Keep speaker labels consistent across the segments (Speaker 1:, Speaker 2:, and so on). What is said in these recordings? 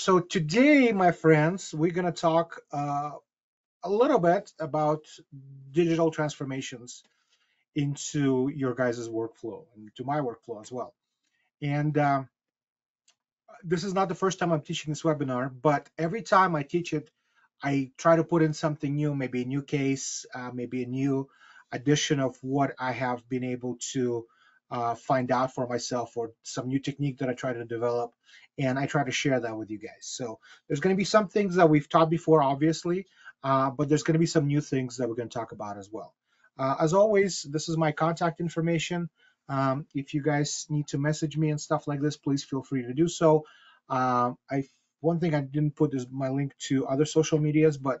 Speaker 1: so today, my friends, we're going to talk uh, a little bit about digital transformations into your guys' workflow and to my workflow as well. And um, this is not the first time I'm teaching this webinar, but every time I teach it, I try to put in something new, maybe a new case, uh, maybe a new addition of what I have been able to uh, find out for myself or some new technique that I try to develop. And I try to share that with you guys. So there's going to be some things that we've taught before, obviously, uh, but there's going to be some new things that we're going to talk about as well. Uh, as always, this is my contact information. Um, if you guys need to message me and stuff like this, please feel free to do so. Uh, I one thing I didn't put is my link to other social medias, but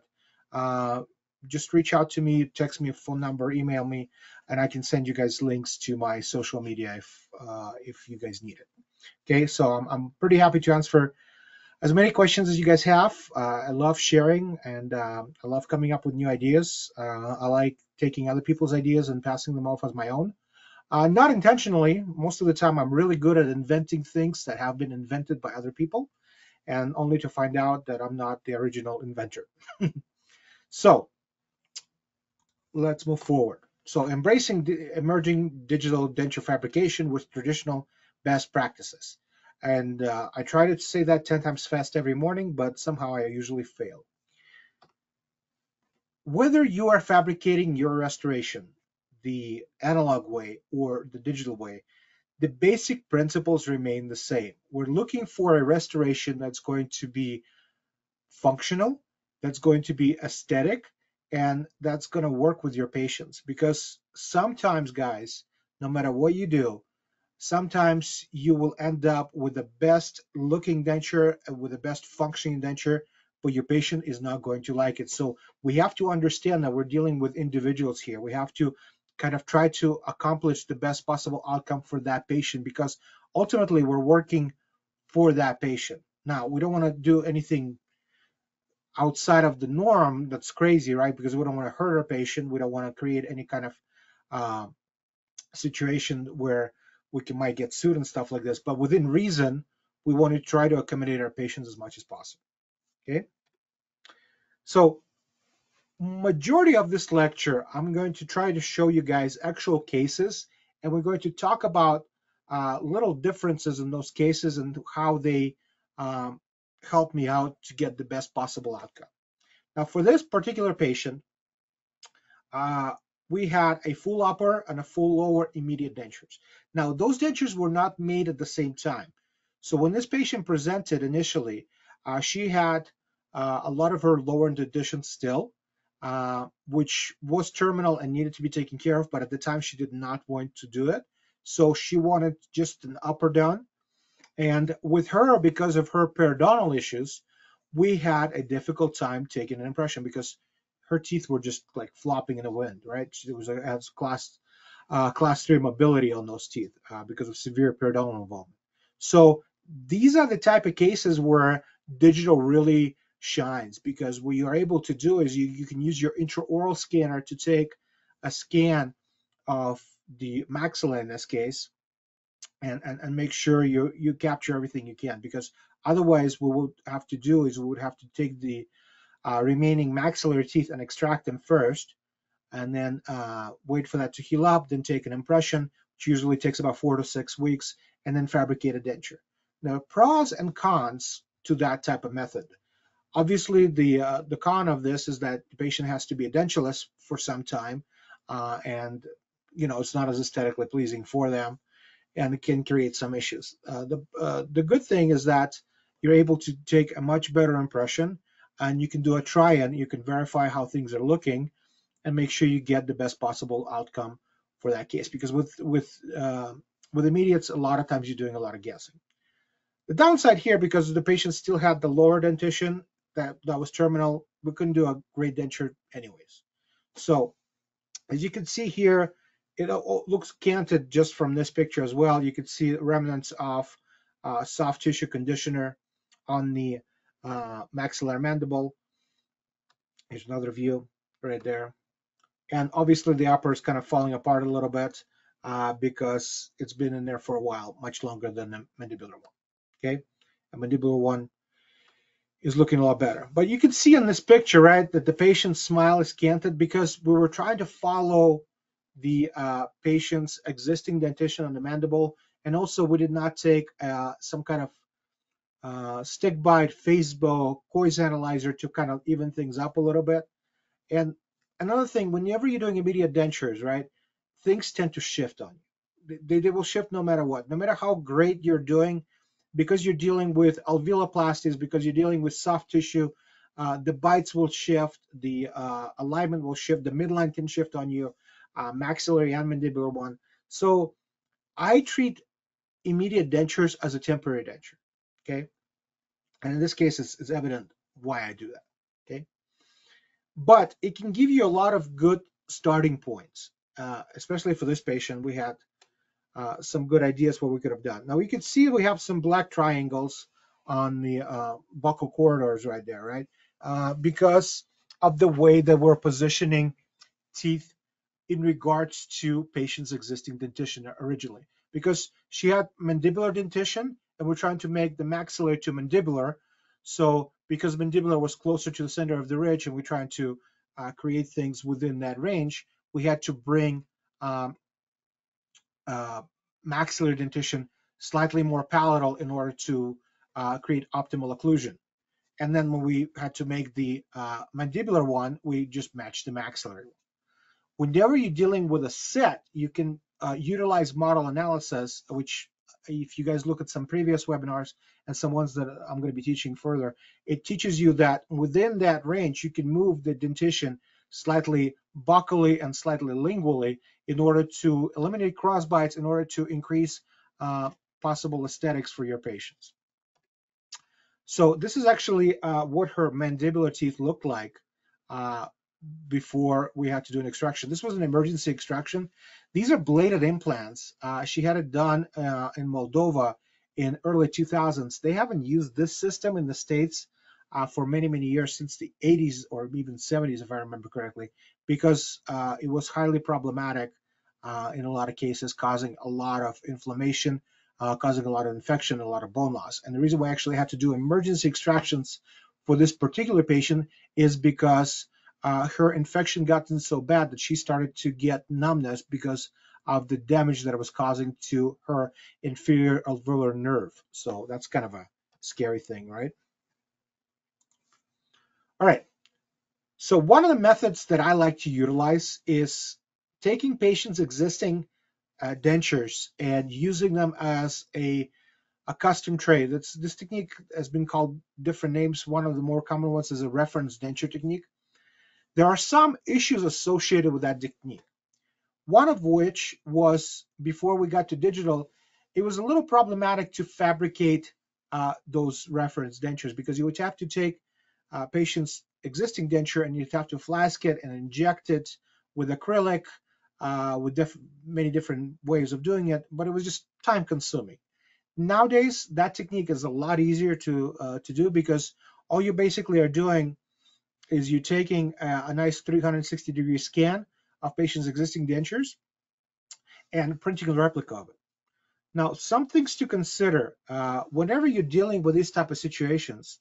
Speaker 1: uh, just reach out to me, text me a phone number, email me, and I can send you guys links to my social media if uh, if you guys need it. Okay, so I'm, I'm pretty happy to answer as many questions as you guys have. Uh, I love sharing and uh, I love coming up with new ideas. Uh, I like taking other people's ideas and passing them off as my own. Uh, not intentionally. Most of the time, I'm really good at inventing things that have been invented by other people, and only to find out that I'm not the original inventor. so let's move forward. So embracing emerging digital denture fabrication with traditional best practices. And uh, I try to say that 10 times fast every morning, but somehow I usually fail. Whether you are fabricating your restoration the analog way or the digital way, the basic principles remain the same. We're looking for a restoration that's going to be functional, that's going to be aesthetic, and that's going to work with your patients because sometimes guys no matter what you do sometimes you will end up with the best looking denture uh, with the best functioning denture but your patient is not going to like it. So we have to understand that we're dealing with individuals here. We have to kind of try to accomplish the best possible outcome for that patient because ultimately we're working for that patient. Now we don't want to do anything outside of the norm that's crazy right? Because we don't want to hurt our patient we don't want to create any kind of uh, situation where we can, might get sued and stuff like this but within reason we want to try to accommodate our patients as much as possible okay? So majority of this lecture i'm going to try to show you guys actual cases and we're going to talk about uh, little differences in those cases and how they um, help me out to get the best possible outcome. Now for this particular patient, uh, we had a full upper and a full lower immediate dentures. Now those dentures were not made at the same time. So when this patient presented initially, uh, she had uh, a lot of her lower dentition still, uh, which was terminal and needed to be taken care of, but at the time she did not want to do it. So she wanted just an upper done and with her, because of her periodontal issues, we had a difficult time taking an impression because her teeth were just like flopping in the wind, right? She was a, has class uh, class three mobility on those teeth uh, because of severe periodontal involvement. So these are the type of cases where digital really shines because what you're able to do is you, you can use your intraoral scanner to take a scan of the maxilla in this case and, and, and make sure you, you capture everything you can because otherwise what we would have to do is we would have to take the uh, remaining maxillary teeth and extract them first and then uh, wait for that to heal up, then take an impression, which usually takes about four to six weeks, and then fabricate a denture. Now, pros and cons to that type of method. Obviously, the uh, the con of this is that the patient has to be edentulous for some time, uh, and you know it's not as aesthetically pleasing for them and it can create some issues. Uh, the, uh, the good thing is that you're able to take a much better impression and you can do a try and you can verify how things are looking and make sure you get the best possible outcome for that case. Because with with uh, with immediates a lot of times you're doing a lot of guessing. The downside here because the patient still had the lower dentition that that was terminal we couldn't do a great denture anyways. So as you can see here it looks canted just from this picture as well. You can see remnants of uh, soft tissue conditioner on the uh, maxillary mandible. Here's another view right there. And obviously the upper is kind of falling apart a little bit uh, because it's been in there for a while, much longer than the mandibular one. Okay, The mandibular one is looking a lot better. But you can see in this picture, right, that the patient's smile is canted because we were trying to follow the uh, patient's existing dentition on the mandible, and also we did not take uh, some kind of uh, stick bite, face bow, analyzer to kind of even things up a little bit. And another thing, whenever you're doing immediate dentures, right, things tend to shift on you. They, they will shift no matter what. No matter how great you're doing, because you're dealing with alveoloplasties, because you're dealing with soft tissue, uh, the bites will shift, the uh, alignment will shift, the midline can shift on you, uh, maxillary and mandibular one. So I treat immediate dentures as a temporary denture, okay? And in this case, it's, it's evident why I do that, okay? But it can give you a lot of good starting points, uh, especially for this patient. We had uh, some good ideas what we could have done. Now we can see we have some black triangles on the uh, buccal corridors right there, right? Uh, because of the way that we're positioning teeth in regards to patient's existing dentition originally. Because she had mandibular dentition and we're trying to make the maxillary to mandibular. So because mandibular was closer to the center of the ridge and we're trying to uh, create things within that range, we had to bring um, uh, maxillary dentition slightly more palatal in order to uh, create optimal occlusion. And then when we had to make the uh, mandibular one, we just matched the maxillary one. Whenever you're dealing with a set, you can uh, utilize model analysis, which if you guys look at some previous webinars and some ones that I'm going to be teaching further, it teaches you that within that range, you can move the dentition slightly buccally and slightly lingually in order to eliminate cross bites, in order to increase uh, possible aesthetics for your patients. So this is actually uh, what her mandibular teeth looked like uh, before we had to do an extraction. This was an emergency extraction. These are bladed implants. Uh, she had it done uh, in Moldova in early 2000s. They haven't used this system in the States uh, for many, many years, since the 80s or even 70s, if I remember correctly, because uh, it was highly problematic uh, in a lot of cases, causing a lot of inflammation, uh, causing a lot of infection, a lot of bone loss. And the reason I actually had to do emergency extractions for this particular patient is because uh, her infection gotten so bad that she started to get numbness because of the damage that it was causing to her inferior alveolar nerve. So that's kind of a scary thing, right? All right. So one of the methods that I like to utilize is taking patients' existing uh, dentures and using them as a, a custom tray. That's, this technique has been called different names. One of the more common ones is a reference denture technique. There are some issues associated with that technique. One of which was before we got to digital, it was a little problematic to fabricate uh, those reference dentures because you would have to take uh, patient's existing denture and you'd have to flask it and inject it with acrylic, uh, with diff many different ways of doing it, but it was just time consuming. Nowadays, that technique is a lot easier to, uh, to do because all you basically are doing is you're taking a, a nice 360 degree scan of patient's existing dentures and printing a replica of it. Now, some things to consider uh, whenever you're dealing with these type of situations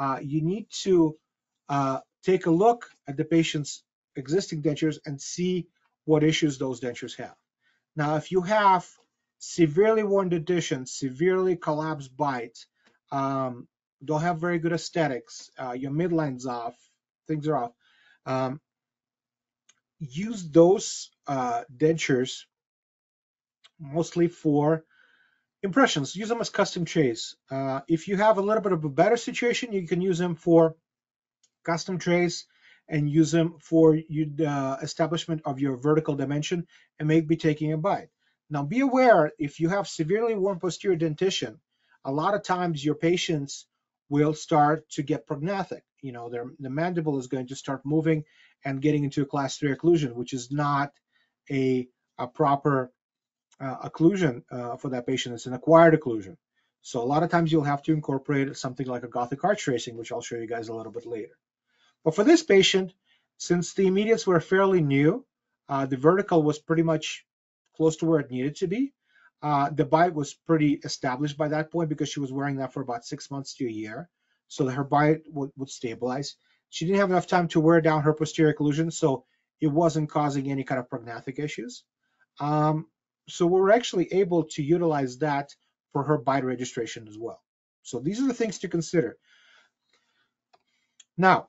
Speaker 1: uh, you need to uh, take a look at the patient's existing dentures and see what issues those dentures have. Now, if you have severely worn dentition, severely collapsed bites, um, don't have very good aesthetics, uh, your midline's off, things are off, um, use those uh, dentures mostly for impressions, use them as custom trays. Uh, if you have a little bit of a better situation, you can use them for custom trays and use them for the uh, establishment of your vertical dimension and maybe taking a bite. Now be aware if you have severely worn posterior dentition, a lot of times your patients will start to get prognathic. You know, their, the mandible is going to start moving and getting into a class 3 occlusion, which is not a, a proper uh, occlusion uh, for that patient. It's an acquired occlusion. So a lot of times you'll have to incorporate something like a Gothic arch tracing, which I'll show you guys a little bit later. But for this patient, since the immediates were fairly new, uh, the vertical was pretty much close to where it needed to be. Uh, the bite was pretty established by that point because she was wearing that for about six months to a year. So that her bite would, would stabilize. She didn't have enough time to wear down her posterior occlusion, so it wasn't causing any kind of prognathic issues. Um, so we were actually able to utilize that for her bite registration as well. So these are the things to consider. Now,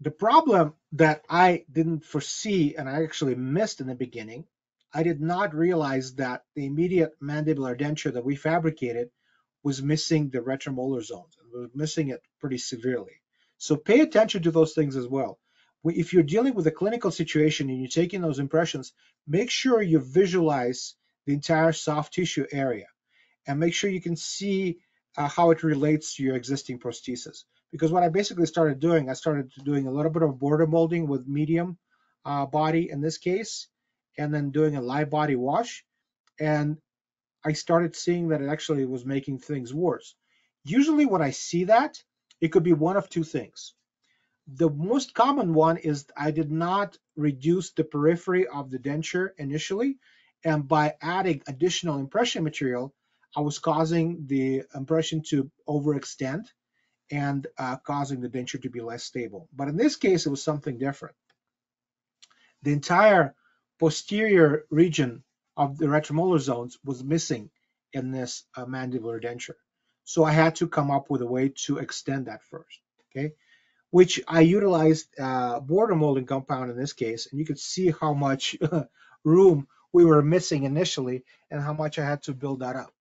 Speaker 1: the problem that I didn't foresee and I actually missed in the beginning, I did not realize that the immediate mandibular denture that we fabricated was missing the retromolar zones and was missing it pretty severely. So pay attention to those things as well. If you're dealing with a clinical situation and you're taking those impressions, make sure you visualize the entire soft tissue area and make sure you can see uh, how it relates to your existing prosthesis. Because what I basically started doing, I started doing a little bit of border molding with medium uh, body in this case, and then doing a light body wash. And I started seeing that it actually was making things worse. Usually when I see that, it could be one of two things. The most common one is I did not reduce the periphery of the denture initially, and by adding additional impression material, I was causing the impression to overextend and uh, causing the denture to be less stable. But in this case, it was something different. The entire posterior region of the retromolar zones was missing in this uh, mandibular denture. So I had to come up with a way to extend that first, okay? Which I utilized uh, border molding compound in this case, and you could see how much room we were missing initially and how much I had to build that up.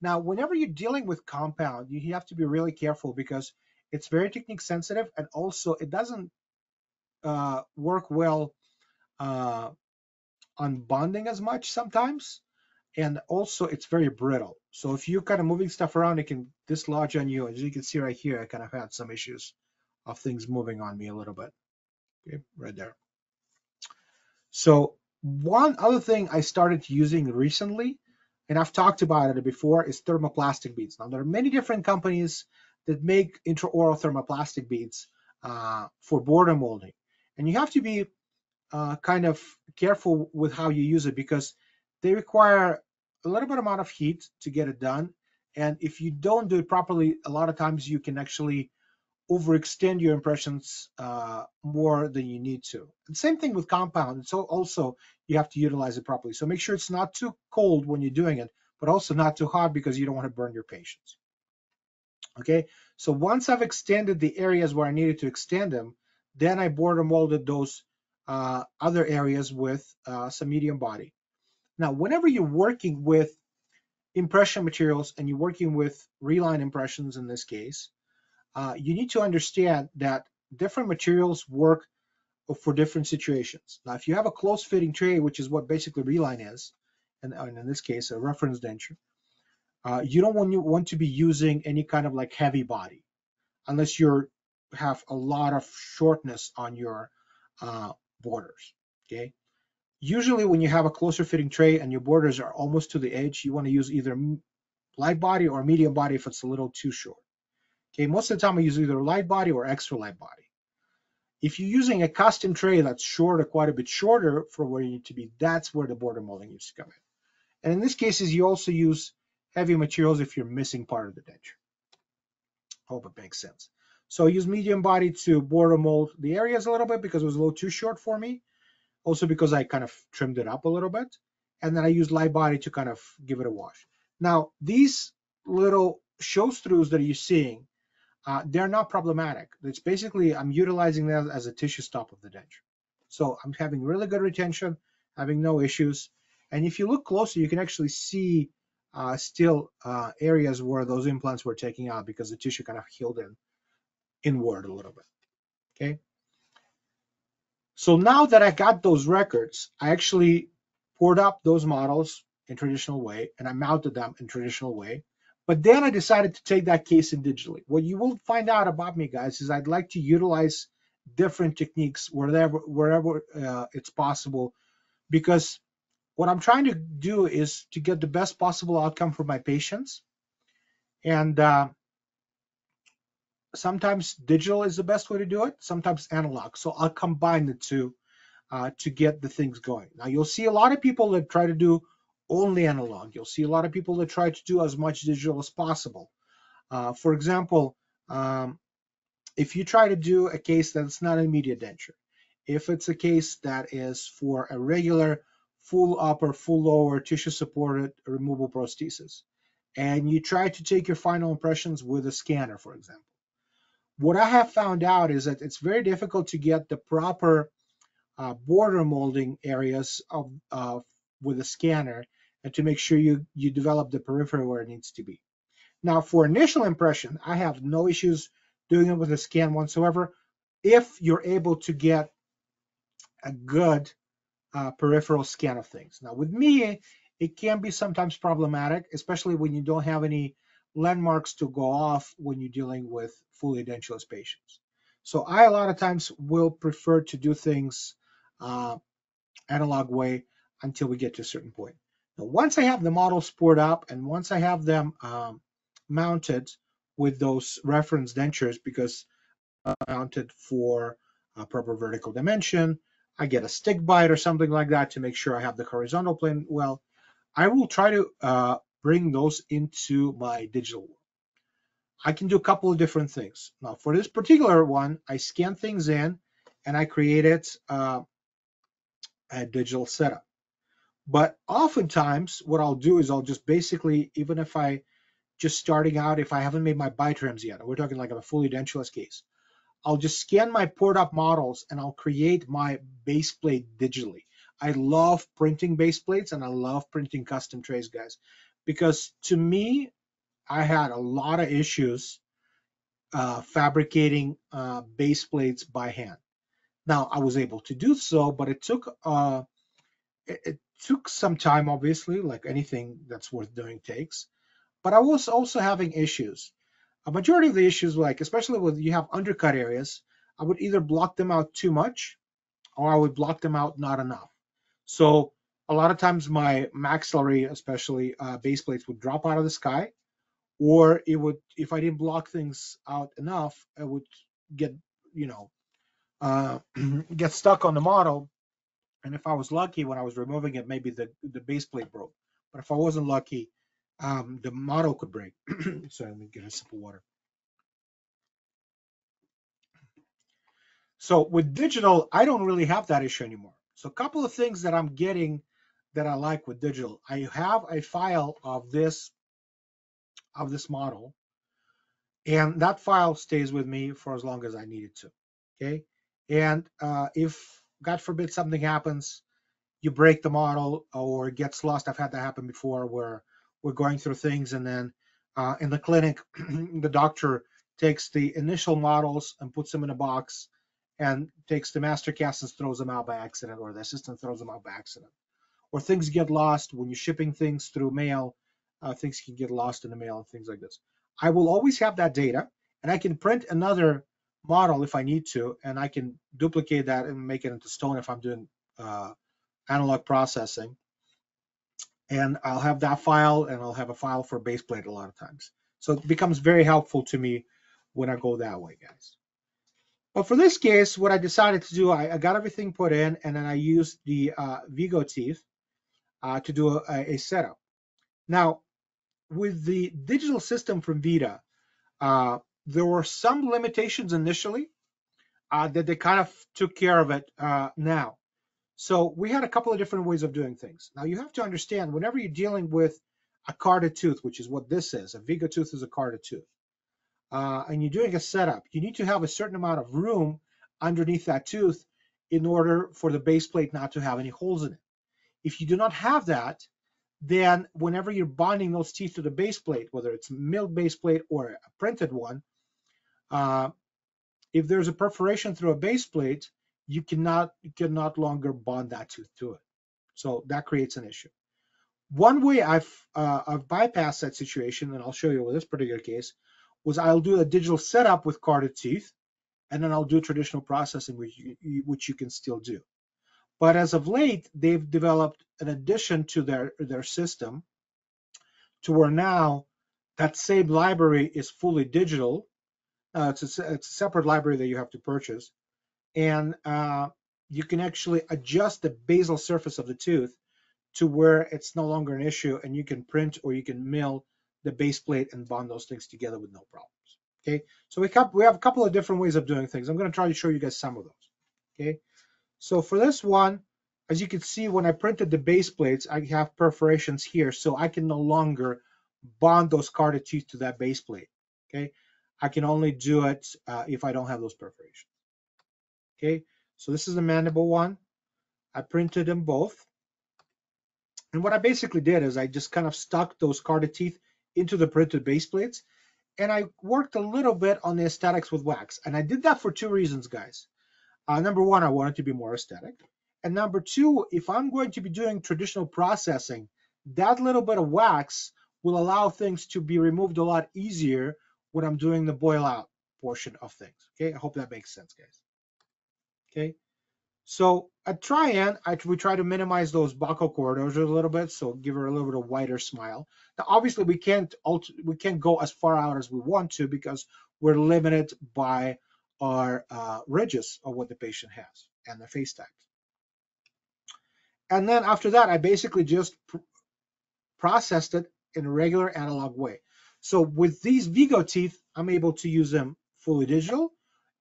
Speaker 1: Now, whenever you're dealing with compound, you have to be really careful because it's very technique sensitive and also it doesn't uh, work well uh, on bonding as much sometimes. And also it's very brittle. So if you're kind of moving stuff around, it can dislodge on you. As you can see right here, I kind of had some issues of things moving on me a little bit. Okay, right there. So one other thing I started using recently and I've talked about it before, is thermoplastic beads. Now, there are many different companies that make intraoral thermoplastic beads uh, for border molding. And you have to be uh, kind of careful with how you use it because they require a little bit amount of heat to get it done. And if you don't do it properly, a lot of times you can actually overextend your impressions uh, more than you need to. And same thing with compound. So also you have to utilize it properly. So make sure it's not too cold when you're doing it, but also not too hot because you don't want to burn your patients. Okay, so once I've extended the areas where I needed to extend them, then I border molded those uh, other areas with uh, some medium body. Now, whenever you're working with impression materials and you're working with reline impressions in this case, uh, you need to understand that different materials work for different situations. Now, if you have a close fitting tray, which is what basically Reline is, and, and in this case, a reference denture, uh, you don't want, you want to be using any kind of like heavy body unless you have a lot of shortness on your uh, borders, okay? Usually when you have a closer fitting tray and your borders are almost to the edge, you want to use either light body or medium body if it's a little too short. Okay, most of the time I use either light body or extra light body. If you're using a custom tray that's shorter, quite a bit shorter for where you need to be, that's where the border molding needs to come in. And in this cases, you also use heavy materials if you're missing part of the denture. Hope it makes sense. So I use medium body to border mold the areas a little bit because it was a little too short for me. Also because I kind of trimmed it up a little bit. And then I use light body to kind of give it a wash. Now, these little show throughs that you're seeing uh, they're not problematic. It's basically I'm utilizing that as a tissue stop of the denture. So I'm having really good retention, having no issues. And if you look closer, you can actually see uh, still uh, areas where those implants were taking out because the tissue kind of healed in inward a little bit. Okay. So now that I got those records, I actually poured up those models in traditional way and I mounted them in traditional way. But then I decided to take that case in digitally. What you will find out about me, guys, is I'd like to utilize different techniques wherever wherever uh, it's possible, because what I'm trying to do is to get the best possible outcome for my patients. And uh, sometimes digital is the best way to do it, sometimes analog. So I'll combine the two uh, to get the things going. Now you'll see a lot of people that try to do only analog. You'll see a lot of people that try to do as much digital as possible. Uh, for example, um, if you try to do a case that's not a immediate denture, if it's a case that is for a regular full upper, full lower tissue supported removable prosthesis, and you try to take your final impressions with a scanner, for example, what I have found out is that it's very difficult to get the proper uh, border molding areas of uh, with a scanner and to make sure you, you develop the periphery where it needs to be. Now for initial impression, I have no issues doing it with a scan whatsoever if you're able to get a good uh, peripheral scan of things. Now with me, it can be sometimes problematic, especially when you don't have any landmarks to go off when you're dealing with fully edentulous patients. So I a lot of times will prefer to do things uh, analog way until we get to a certain point. Now, once I have the models poured up and once I have them um, mounted with those reference dentures because uh, mounted for a proper vertical dimension, I get a stick bite or something like that to make sure I have the horizontal plane well. I will try to uh, bring those into my digital world. I can do a couple of different things. Now, for this particular one, I scan things in and I created uh, a digital setup. But oftentimes, what I'll do is I'll just basically, even if I just starting out, if I haven't made my bitrims yet, we're talking like a fully edentulous case, I'll just scan my poured up models and I'll create my base plate digitally. I love printing base plates and I love printing custom trays, guys, because to me, I had a lot of issues uh, fabricating uh, base plates by hand. Now I was able to do so, but it took uh, it, it, took some time, obviously, like anything that's worth doing takes. But I was also having issues. A majority of the issues, like especially when you have undercut areas, I would either block them out too much, or I would block them out not enough. So a lot of times my maxillary, especially uh, base plates, would drop out of the sky, or it would, if I didn't block things out enough, it would get, you know, uh, get stuck on the model. And if I was lucky, when I was removing it, maybe the, the base plate broke. But if I wasn't lucky, um, the model could break. so let me get a sip of water. So with digital, I don't really have that issue anymore. So a couple of things that I'm getting that I like with digital. I have a file of this of this model, and that file stays with me for as long as I need it to. Okay, and uh, if God forbid something happens, you break the model or it gets lost. I've had that happen before where we're going through things and then uh, in the clinic, the doctor takes the initial models and puts them in a box and takes the master cast and throws them out by accident or the assistant throws them out by accident. Or things get lost when you're shipping things through mail, uh, things can get lost in the mail and things like this. I will always have that data and I can print another model if I need to, and I can duplicate that and make it into stone if I'm doing uh, analog processing. And I'll have that file and I'll have a file for base plate a lot of times. So it becomes very helpful to me when I go that way, guys. But for this case, what I decided to do, I, I got everything put in and then I used the uh, Vigo teeth uh, to do a, a, setup. Now, with the digital system from Vita, uh, there were some limitations initially uh, that they kind of took care of it uh, now. So we had a couple of different ways of doing things. Now you have to understand whenever you're dealing with a carded tooth, which is what this is, a Vigo tooth is a carded tooth, uh, and you're doing a setup, you need to have a certain amount of room underneath that tooth in order for the base plate not to have any holes in it. If you do not have that, then whenever you're bonding those teeth to the base plate, whether it's milled base plate or a printed one, uh, if there's a perforation through a base plate, you cannot you cannot longer bond that tooth to it. So that creates an issue. One way I've uh, I've bypassed that situation, and I'll show you with this particular case, was I'll do a digital setup with carded teeth, and then I'll do traditional processing, which you, which you can still do. But as of late, they've developed an addition to their their system, to where now that same library is fully digital, uh, it's, a, it's a separate library that you have to purchase. And uh, you can actually adjust the basal surface of the tooth to where it's no longer an issue and you can print or you can mill the base plate and bond those things together with no problems. Okay, so we have, we have a couple of different ways of doing things. I'm going to try to show you guys some of those. Okay, so for this one, as you can see, when I printed the base plates, I have perforations here, so I can no longer bond those carded teeth to that base plate. Okay, I can only do it uh, if I don't have those perforations. Okay, so this is the mandible one. I printed them both. And what I basically did is I just kind of stuck those carded teeth into the printed base plates and I worked a little bit on the aesthetics with wax. And I did that for two reasons, guys. Uh, number one, I want it to be more aesthetic. And number two, if I'm going to be doing traditional processing, that little bit of wax will allow things to be removed a lot easier when I'm doing the boil out portion of things. Okay, I hope that makes sense, guys. Okay, so at try-in, I, we try to minimize those buccal corridors a little bit, so give her a little bit of wider smile. Now, obviously, we can't we can't go as far out as we want to because we're limited by our uh, ridges of what the patient has and the face types. And then after that, I basically just pr processed it in a regular analog way. So with these Vigo teeth, I'm able to use them fully digital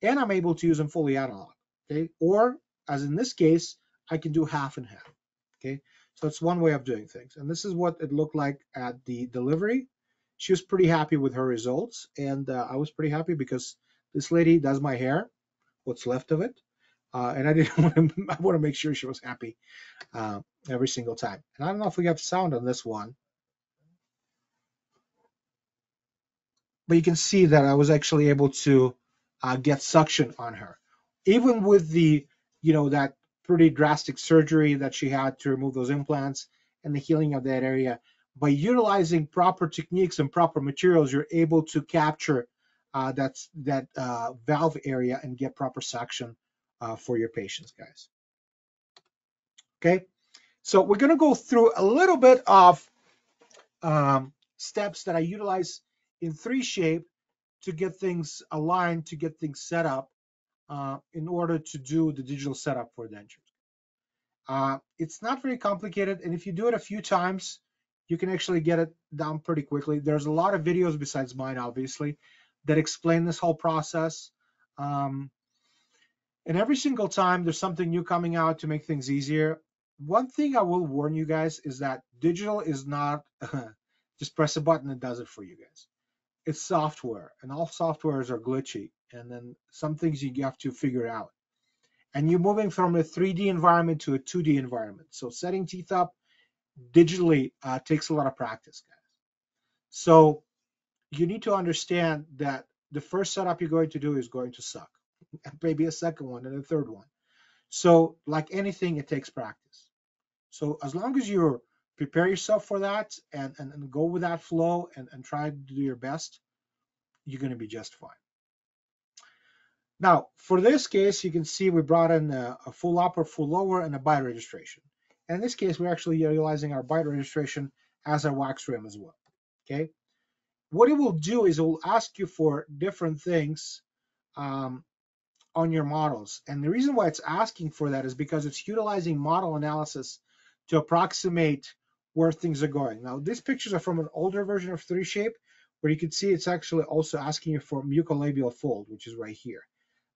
Speaker 1: and I'm able to use them fully analog. Okay, or as in this case, I can do half and half. Okay, so it's one way of doing things. And this is what it looked like at the delivery. She was pretty happy with her results, and uh, I was pretty happy because this lady does my hair, what's left of it, uh, and I didn't want to. I want to make sure she was happy uh, every single time. And I don't know if we have sound on this one, but you can see that I was actually able to uh, get suction on her, even with the you know, that pretty drastic surgery that she had to remove those implants and the healing of that area. By utilizing proper techniques and proper materials, you're able to capture uh, that's that uh, valve area and get proper suction uh, for your patients, guys. Okay, so we're going to go through a little bit of um, steps that I utilize in 3Shape to get things aligned, to get things set up uh, in order to do the digital setup for dentures. Uh, it's not very complicated, and if you do it a few times, you can actually get it done pretty quickly. There's a lot of videos besides mine, obviously, that explain this whole process. Um, and every single time there's something new coming out to make things easier. One thing I will warn you guys is that digital is not just press a button and does it for you guys. It's software, and all softwares are glitchy and then some things you have to figure out. And you're moving from a 3D environment to a 2D environment. So setting teeth up digitally uh, takes a lot of practice, guys. So you need to understand that the first setup you're going to do is going to suck, and maybe a second one and a third one. So like anything, it takes practice. So as long as you prepare yourself for that and, and, and go with that flow and, and try to do your best, you're going to be just fine. Now, for this case, you can see we brought in a, a full upper, full lower, and a bite registration. And in this case, we're actually utilizing our bite registration as our wax rim as well, okay? What it will do is it will ask you for different things um, on your models. And the reason why it's asking for that is because it's utilizing model analysis to approximate where things are going. Now, these pictures are from an older version of 3Shape, where you can see it's actually also asking you for mucolabial fold, which is right here.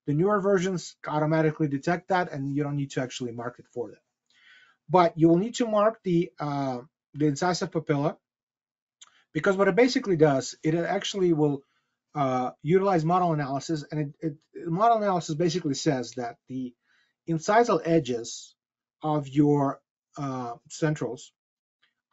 Speaker 1: The newer versions automatically detect that and you don't need to actually mark it for them. But you will need to mark the, uh, the incisive papilla because what it basically does, it actually will uh, utilize model analysis and it, it, model analysis basically says that the incisal edges of your uh, centrals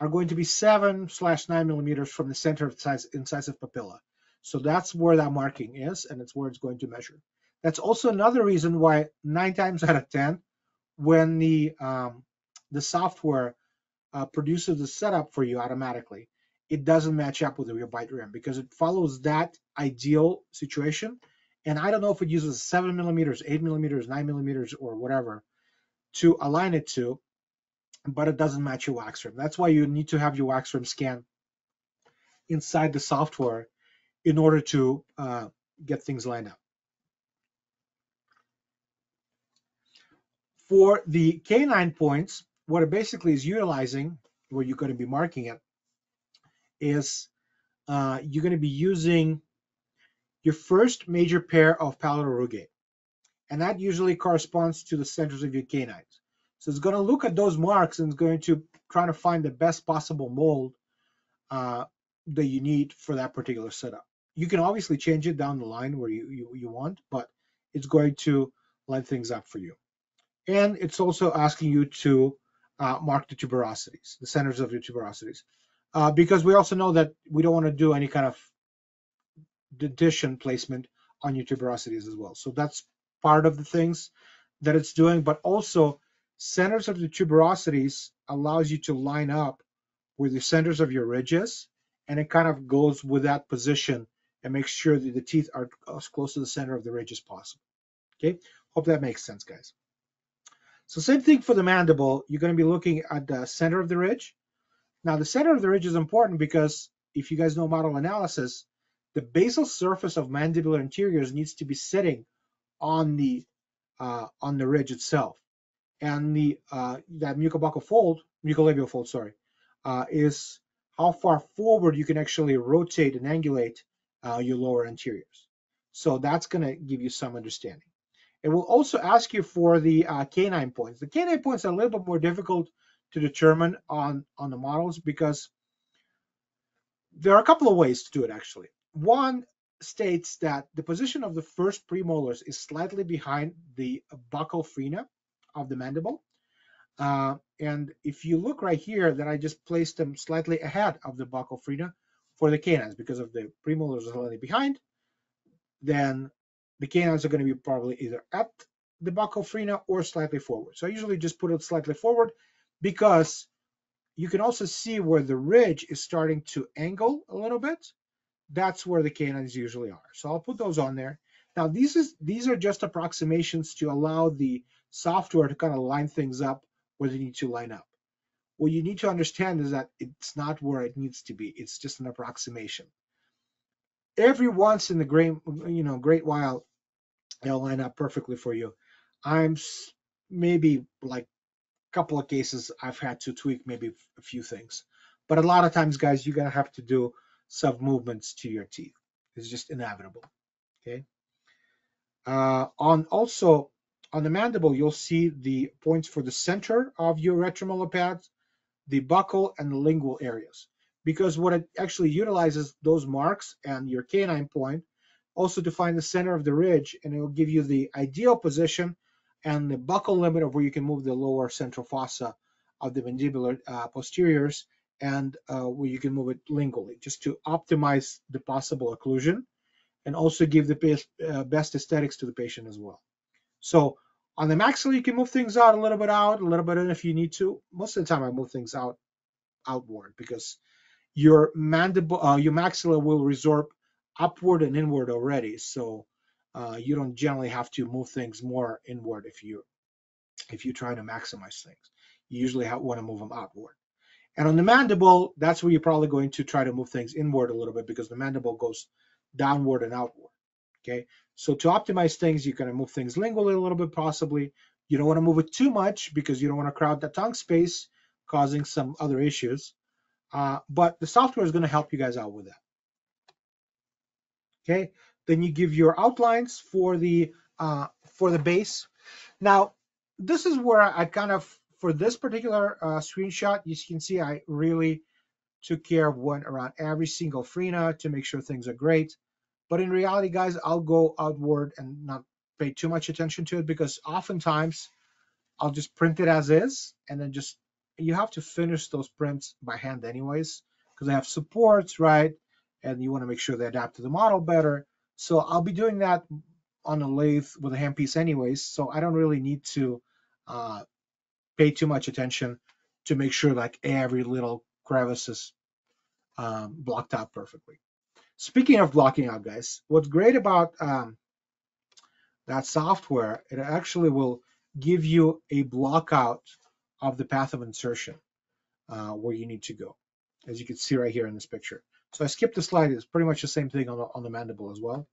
Speaker 1: are going to be seven slash nine millimeters from the center of the incisive papilla. So that's where that marking is, and it's where it's going to measure. That's also another reason why nine times out of 10, when the, um, the software uh, produces the setup for you automatically, it doesn't match up with your bite rim because it follows that ideal situation. And I don't know if it uses seven millimeters, eight millimeters, nine millimeters, or whatever to align it to, but it doesn't match your wax rim. That's why you need to have your wax rim scan inside the software in order to uh, get things lined up. For the canine points, what it basically is utilizing, where you're going to be marking it, is uh, you're going to be using your first major pair of palatal rugae. And that usually corresponds to the centers of your canines. So it's going to look at those marks and it's going to try to find the best possible mold uh, that you need for that particular setup. You can obviously change it down the line where you, you, you want, but it's going to line things up for you. And it's also asking you to uh, mark the tuberosities, the centers of your tuberosities, uh, because we also know that we don't want to do any kind of dentition placement on your tuberosities as well. So that's part of the things that it's doing, but also centers of the tuberosities allows you to line up with the centers of your ridges, and it kind of goes with that position and makes sure that the teeth are as close to the center of the ridge as possible. Okay, hope that makes sense, guys. So same thing for the mandible. You're going to be looking at the center of the ridge. Now the center of the ridge is important because if you guys know model analysis, the basal surface of mandibular anteriors needs to be sitting on the uh, on the ridge itself, and the uh, that mucobuccal fold, mucolabial fold, sorry, uh, is how far forward you can actually rotate and angulate uh, your lower anteriors. So that's going to give you some understanding. It will also ask you for the uh, canine points. The canine points are a little bit more difficult to determine on, on the models because there are a couple of ways to do it actually. One states that the position of the first premolars is slightly behind the buccal frena of the mandible. Uh, and if you look right here, that I just placed them slightly ahead of the buccal frena for the canines because of the premolars are slightly behind, then the canines are going to be probably either at the buccal frena or slightly forward. So I usually just put it slightly forward because you can also see where the ridge is starting to angle a little bit. That's where the canines usually are. So I'll put those on there. Now these is these are just approximations to allow the software to kind of line things up where they need to line up. What you need to understand is that it's not where it needs to be. It's just an approximation. Every once in the great, you know, great while, they'll line up perfectly for you. I'm maybe like couple of cases I've had to tweak maybe a few things, but a lot of times, guys, you're gonna have to do some movements to your teeth. It's just inevitable. Okay. Uh, on also on the mandible, you'll see the points for the center of your retromolar pads, the buccal, and the lingual areas. Because what it actually utilizes those marks and your canine point also to find the center of the ridge, and it will give you the ideal position and the buccal limit of where you can move the lower central fossa of the mandibular uh, posteriors and uh, where you can move it lingually, just to optimize the possible occlusion and also give the best, uh, best aesthetics to the patient as well. So on the maxilla, you can move things out a little bit out, a little bit in if you need to. Most of the time, I move things out outward because your mandible, uh, your maxilla will resorb upward and inward already. So uh, you don't generally have to move things more inward if you if you try to maximize things. You usually want to move them outward. And on the mandible, that's where you're probably going to try to move things inward a little bit because the mandible goes downward and outward. Okay, so to optimize things, you're going to move things lingually a little bit possibly. You don't want to move it too much because you don't want to crowd the tongue space, causing some other issues. Uh, but the software is going to help you guys out with that. Okay, then you give your outlines for the uh, for the base. Now, this is where I kind of for this particular uh, screenshot, you can see I really took care of one around every single frena to make sure things are great. But in reality, guys, I'll go outward and not pay too much attention to it because oftentimes I'll just print it as is and then just you have to finish those prints by hand anyways because they have supports, right? And you want to make sure they adapt to the model better. So I'll be doing that on a lathe with a handpiece anyways. So I don't really need to uh, pay too much attention to make sure like every little crevice is um, blocked out perfectly. Speaking of blocking out, guys, what's great about um, that software, it actually will give you a block out of the path of insertion uh, where you need to go, as you can see right here in this picture. So I skipped the slide. It's pretty much the same thing on the, on the mandible as well.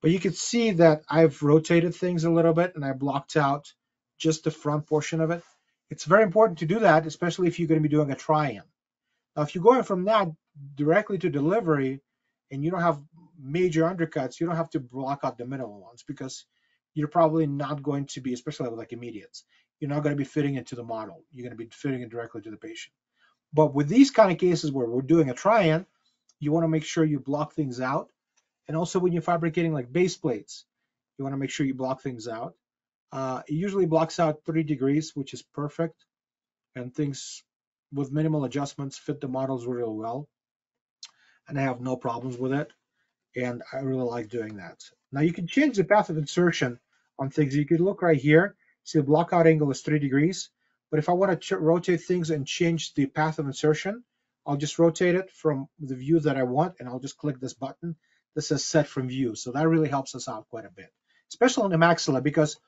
Speaker 1: But you can see that I've rotated things a little bit and I blocked out just the front portion of it. It's very important to do that, especially if you're going to be doing a try-in. Now, if you're going from that directly to delivery and you don't have major undercuts, you don't have to block out the minimal ones because you're probably not going to be, especially with like immediates, you're not going to be fitting into the model. You're going to be fitting it directly to the patient. But with these kind of cases where we're doing a try-in, you want to make sure you block things out. And also when you're fabricating like base plates, you want to make sure you block things out. Uh, it usually blocks out three degrees, which is perfect. And things with minimal adjustments fit the models really well. And I have no problems with it. And I really like doing that. Now you can change the path of insertion on things. You can look right here. See the blockout angle is three degrees. But if I want to rotate things and change the path of insertion, I'll just rotate it from the view that I want and I'll just click this button. This says set from view. So that really helps us out quite a bit, especially on the maxilla because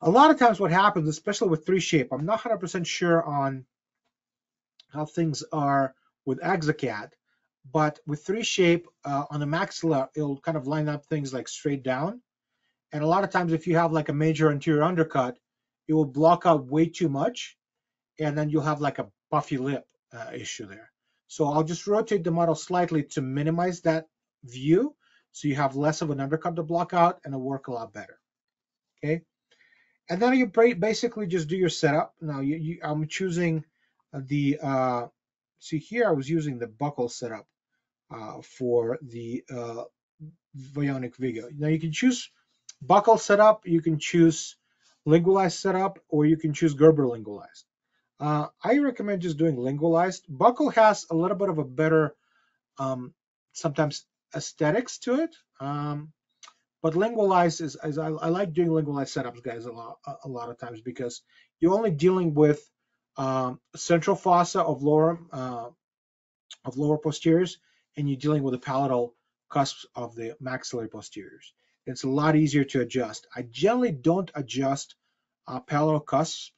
Speaker 1: a lot of times what happens, especially with 3Shape, I'm not 100% sure on how things are with Exocad, but with 3Shape uh, on the maxilla, it'll kind of line up things like straight down. And a lot of times if you have like a major anterior undercut, it will block out way too much. And then you'll have like a puffy lip uh, issue there. So I'll just rotate the model slightly to minimize that view. So you have less of an undercut to block out and it'll work a lot better. Okay. And then you basically just do your setup. Now you, you, I'm choosing the, uh, see here I was using the buccal setup uh, for the uh, Vionic Vigo. Now you can choose buccal setup, you can choose lingualized setup, or you can choose Gerber lingualized. Uh, I recommend just doing lingualized. Buccal has a little bit of a better, um, sometimes aesthetics to it. Um, but lingualized is, is I, I, like doing lingualized setups, guys, a lot, a, lot of times because you're only dealing with um, central fossa of lower uh, of lower posteriors, and you're dealing with the palatal cusps of the maxillary posteriors. It's a lot easier to adjust. I generally don't adjust uh, palatal cusps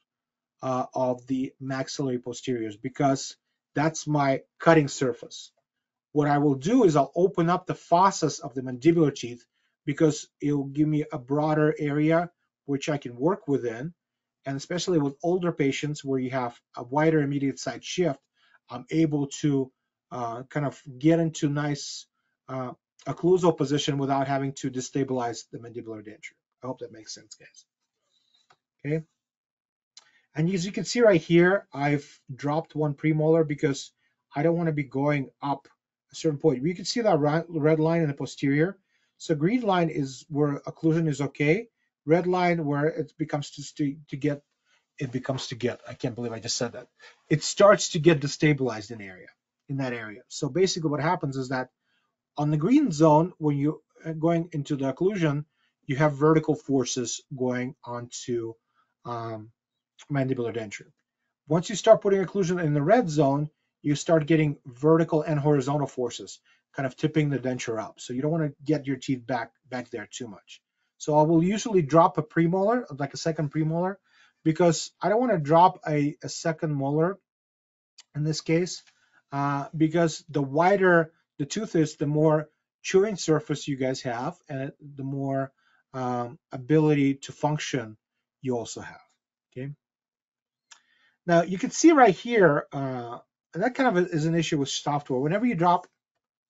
Speaker 1: uh, of the maxillary posteriors because that's my cutting surface. What I will do is I'll open up the fossas of the mandibular teeth because it'll give me a broader area which I can work within. And especially with older patients where you have a wider immediate side shift, I'm able to uh, kind of get into nice uh, occlusal position without having to destabilize the mandibular denture. I hope that makes sense, guys. Okay. And as you can see right here, I've dropped one premolar because I don't want to be going up a certain point. You can see that red line in the posterior. So green line is where occlusion is okay. Red line where it becomes to, to get, it becomes to get, I can't believe I just said that. It starts to get destabilized in area, in that area. So basically what happens is that on the green zone, when you're uh, going into the occlusion, you have vertical forces going onto um, mandibular denture. Once you start putting occlusion in the red zone, you start getting vertical and horizontal forces, kind of tipping the denture up. So you don't want to get your teeth back back there too much. So I will usually drop a premolar, like a second premolar, because I don't want to drop a, a second molar in this case, uh, because the wider the tooth is, the more chewing surface you guys have, and the more um, ability to function you also have. Okay. Now you can see right here, uh, and that kind of is an issue with software. Whenever you drop,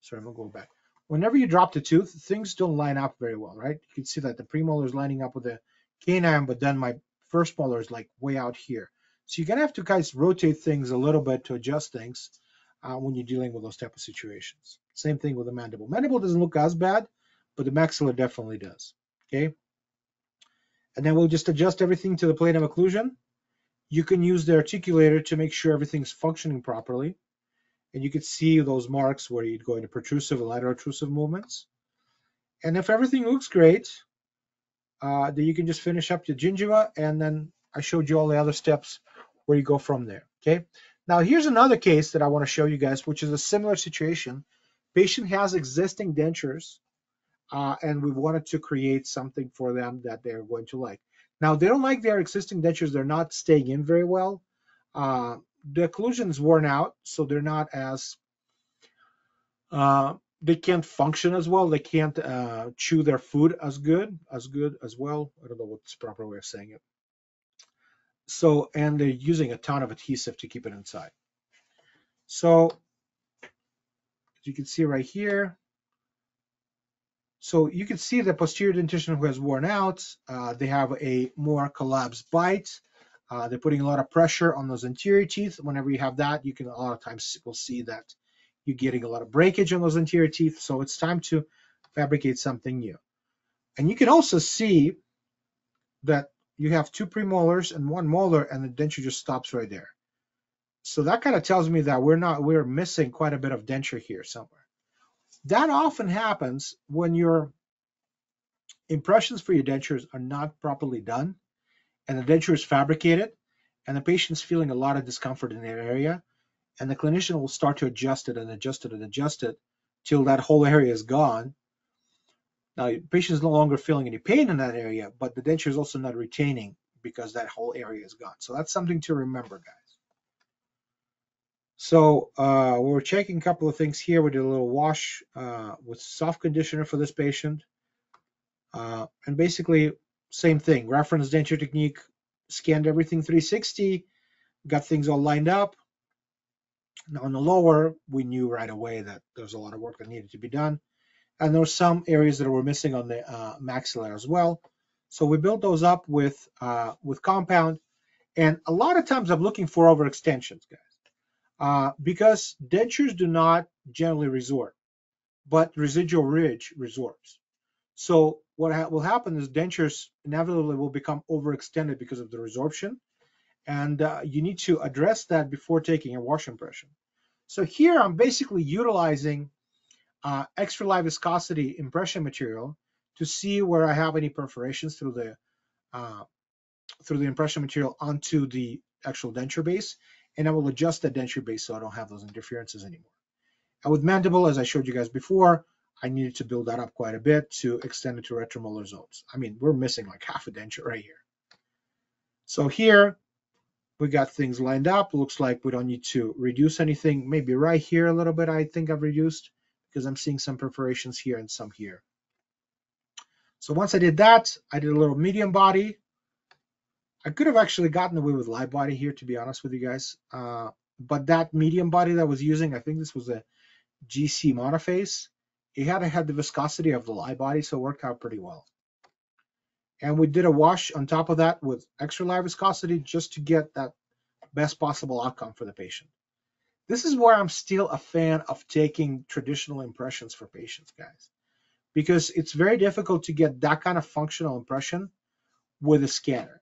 Speaker 1: sorry, I'm gonna go back. Whenever you drop the tooth, things don't line up very well, right? You can see that the premolar is lining up with the canine, but then my first molar is like way out here. So you're gonna have to guys rotate things a little bit to adjust things uh, when you're dealing with those type of situations. Same thing with the mandible. Mandible doesn't look as bad, but the maxilla definitely does. Okay. And then we'll just adjust everything to the plane of occlusion. You can use the articulator to make sure everything's functioning properly. And you can see those marks where you'd go into protrusive and laterotrusive movements. And if everything looks great, uh, then you can just finish up your gingiva. And then I showed you all the other steps where you go from there. Okay. Now here's another case that I want to show you guys, which is a similar situation. Patient has existing dentures uh, and we wanted to create something for them that they're going to like. Now, they don't like their existing dentures. They're not staying in very well. Uh, the occlusion is worn out, so they're not as, uh, they can't function as well. They can't uh, chew their food as good, as good as well. I don't know what's the proper way of saying it. So, and they're using a ton of adhesive to keep it inside. So as you can see right here. So you can see the posterior dentition has worn out. Uh, they have a more collapsed bite. Uh, they're putting a lot of pressure on those anterior teeth. Whenever you have that, you can a lot of times will see that you're getting a lot of breakage on those anterior teeth. So it's time to fabricate something new. And you can also see that you have two premolars and one molar and the denture just stops right there. So that kind of tells me that we're not, we're missing quite a bit of denture here somewhere. That often happens when your impressions for your dentures are not properly done and the denture is fabricated and the patient's feeling a lot of discomfort in that area and the clinician will start to adjust it and adjust it and adjust it till that whole area is gone. Now, the patient is no longer feeling any pain in that area, but the denture is also not retaining because that whole area is gone. So that's something to remember, guys. So uh, we're checking a couple of things here. We did a little wash uh, with soft conditioner for this patient. Uh, and basically, same thing, reference denture technique, scanned everything 360, got things all lined up. Now on the lower, we knew right away that there's a lot of work that needed to be done. And there were some areas that were missing on the uh, maxilla as well. So we built those up with, uh, with compound. And a lot of times I'm looking for overextensions, guys, uh, because dentures do not generally resort, but residual ridge resorts. So what ha will happen is dentures inevitably will become overextended because of the resorption. And uh, you need to address that before taking a wash impression. So here I'm basically utilizing uh, extra light viscosity impression material to see where I have any perforations through the uh, through the impression material onto the actual denture base, and I will adjust the denture base so I don't have those interferences anymore. And with mandible, as I showed you guys before, I needed to build that up quite a bit to extend it to retromolar zones. I mean, we're missing like half a denture right here. So here, we got things lined up. Looks like we don't need to reduce anything. Maybe right here a little bit, I think I've reduced because I'm seeing some perforations here and some here. So once I did that, I did a little medium body. I could have actually gotten away with light body here, to be honest with you guys. Uh, but that medium body that I was using, I think this was a GC monophase. It had, had the viscosity of the light body, so it worked out pretty well. And we did a wash on top of that with extra light viscosity just to get that best possible outcome for the patient. This is where I'm still a fan of taking traditional impressions for patients, guys, because it's very difficult to get that kind of functional impression with a scanner.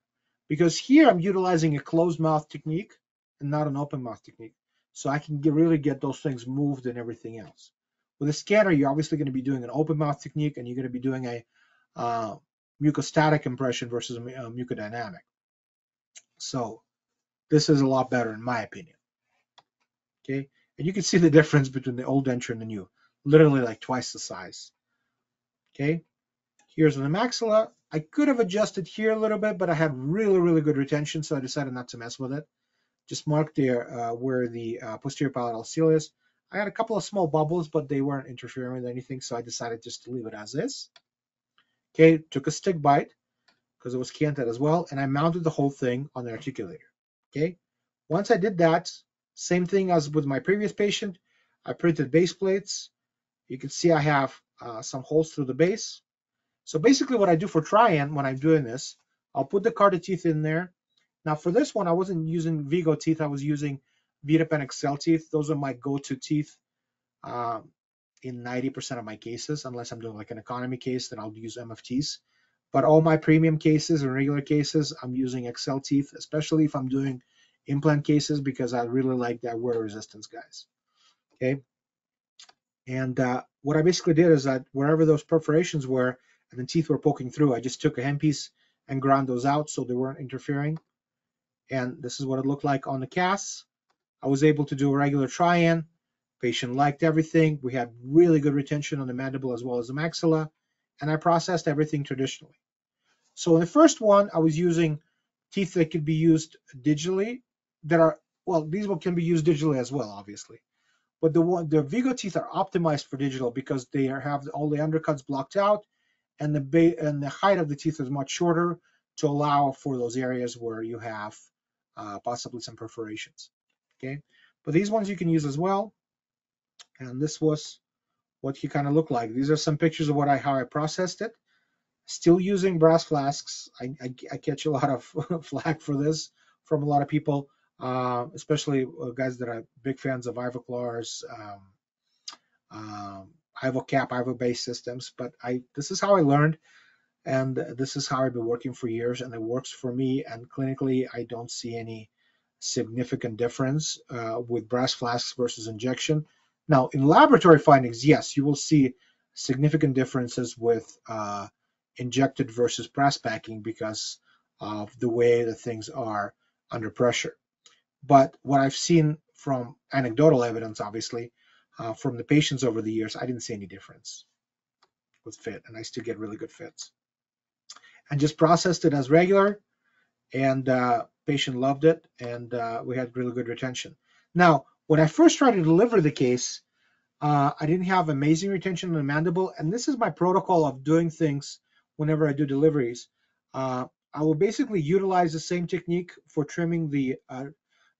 Speaker 1: Because here I'm utilizing a closed mouth technique and not an open mouth technique. So I can get, really get those things moved and everything else. With a scanner, you're obviously going to be doing an open mouth technique and you're going to be doing a uh, mucostatic impression versus a mucodynamic. So this is a lot better in my opinion. Okay, and you can see the difference between the old denture and the new, literally like twice the size. Okay, here's the maxilla. I could have adjusted here a little bit, but I had really, really good retention, so I decided not to mess with it. Just marked there uh, where the uh, posterior palatal seal is. I had a couple of small bubbles, but they weren't interfering with anything, so I decided just to leave it as is. Okay, took a stick bite because it was canted as well, and I mounted the whole thing on the articulator. Okay, once I did that, same thing as with my previous patient, I printed base plates. You can see I have uh, some holes through the base. So basically what I do for try-in when I'm doing this, I'll put the carded teeth in there. Now for this one, I wasn't using Vigo teeth, I was using VITAPAN EXCELL teeth. Those are my go-to teeth. Um, in 90% of my cases, unless I'm doing like an economy case, then I'll use MFTs. But all my premium cases and regular cases, I'm using EXCELL teeth, especially if I'm doing implant cases because I really like that wear resistance, guys. Okay. And uh, what I basically did is that wherever those perforations were and the teeth were poking through, I just took a handpiece and ground those out so they weren't interfering. And this is what it looked like on the casts. I was able to do a regular try-in. Patient liked everything. We had really good retention on the mandible as well as the maxilla, and I processed everything traditionally. So in the first one, I was using teeth that could be used digitally. That are well, these can be used digitally as well, obviously. But the one, the Vigo teeth are optimized for digital because they are, have all the undercuts blocked out, and the ba- and the height of the teeth is much shorter to allow for those areas where you have uh, possibly some perforations. Okay, but these ones you can use as well. And this was what he kind of looked like. These are some pictures of what I how I processed it. Still using brass flasks. I, I, I catch a lot of flack for this from a lot of people, uh, especially uh, guys that are big fans of Ivoclar's, um, um, IvoCap, IvoBase systems. But I this is how I learned, and this is how I've been working for years, and it works for me. And clinically, I don't see any significant difference uh, with brass flasks versus injection. Now, in laboratory findings, yes, you will see significant differences with uh, injected versus brass packing because of the way the things are under pressure. But what I've seen from anecdotal evidence, obviously, uh, from the patients over the years, I didn't see any difference with fit, and I still get really good fits. And just processed it as regular, and uh, patient loved it, and uh, we had really good retention. Now, when I first tried to deliver the case, uh, I didn't have amazing retention in the mandible, and this is my protocol of doing things whenever I do deliveries. Uh, I will basically utilize the same technique for trimming the uh,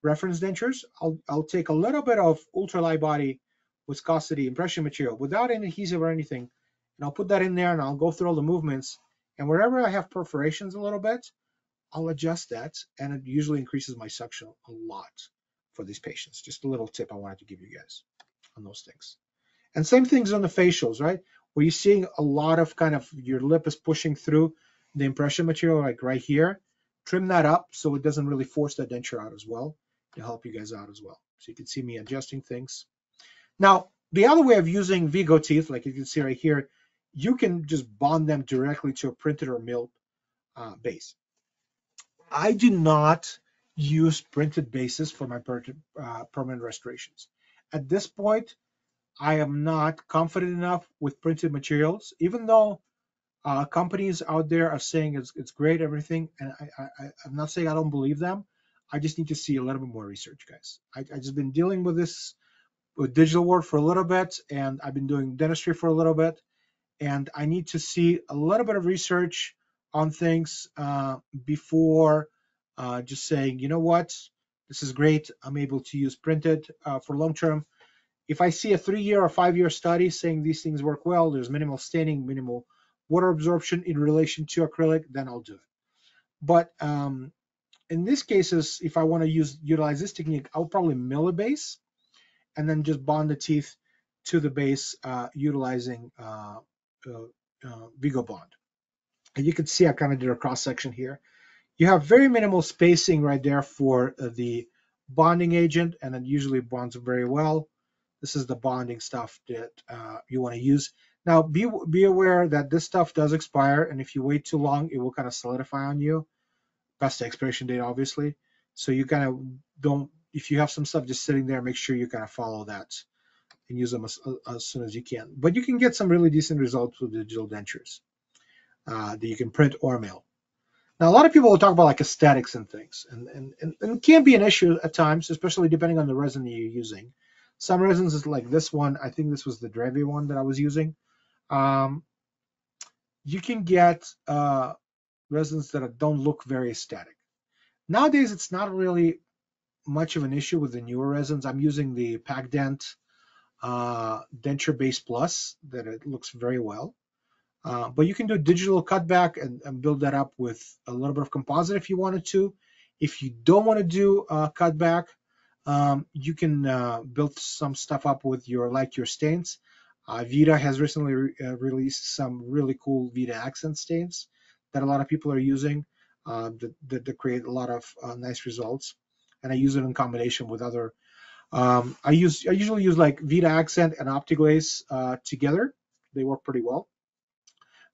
Speaker 1: reference dentures. I'll, I'll take a little bit of ultra light body viscosity impression material without any adhesive or anything, and I'll put that in there and I'll go through all the movements. And wherever I have perforations a little bit, I'll adjust that, and it usually increases my suction a lot for these patients. Just a little tip I wanted to give you guys on those things. And same things on the facials, right? Where you're seeing a lot of kind of your lip is pushing through the impression material, like right here. Trim that up so it doesn't really force that denture out as well to help you guys out as well. So you can see me adjusting things. Now, the other way of using Vigo teeth, like you can see right here, you can just bond them directly to a printed or milled uh, base. I do not use printed bases for my per uh, permanent restorations. At this point, I am not confident enough with printed materials, even though uh, companies out there are saying it's, it's great, everything, and I, I'm not saying I don't believe them. I just need to see a little bit more research, guys. I, I just been dealing with this with digital work for a little bit, and I've been doing dentistry for a little bit, and I need to see a little bit of research on things uh, before uh, just saying, you know what, this is great. I'm able to use printed uh, for long term. If I see a three-year or five-year study saying these things work well, there's minimal staining, minimal water absorption in relation to acrylic, then I'll do it. But um, in these cases, if I want to use utilize this technique, I'll probably mill a base and then just bond the teeth to the base uh, utilizing uh, uh, uh, Vigo bond. And you can see I kind of did a cross section here. You have very minimal spacing right there for uh, the bonding agent, and it usually bonds very well. This is the bonding stuff that you want to use. Now, be, be aware that this stuff does expire, and if you wait too long, it will kind of solidify on you. Past the expiration date, obviously. So you kind of don't if you have some stuff just sitting there, make sure you kind of follow that and use them as, as soon as you can. But you can get some really decent results with digital dentures uh, that you can print or mail. Now, a lot of people will talk about like aesthetics and things, and, and, and, and it can be an issue at times, especially depending on the resin you're using. Some resins is like this one. I think this was the Dreve one that I was using. Um, you can get uh, resins that don't look very aesthetic. Nowadays, it's not really much of an issue with the newer resins. I'm using the PacDent uh, Denture Base Plus that it looks very well. Uh, but you can do digital cutback and, and, build that up with a little bit of composite if you wanted to. If you don't want to do uh, cutback, um, you can uh, build some stuff up with your like your stains. Uh, Vita has recently re uh, released some really cool Vita Akzent stains that a lot of people are using that, that, that, create a lot of nice results and I use it in combination with other. Um, I use I usually use like Vita Akzent and OptiGlaze uh, together. They work pretty well.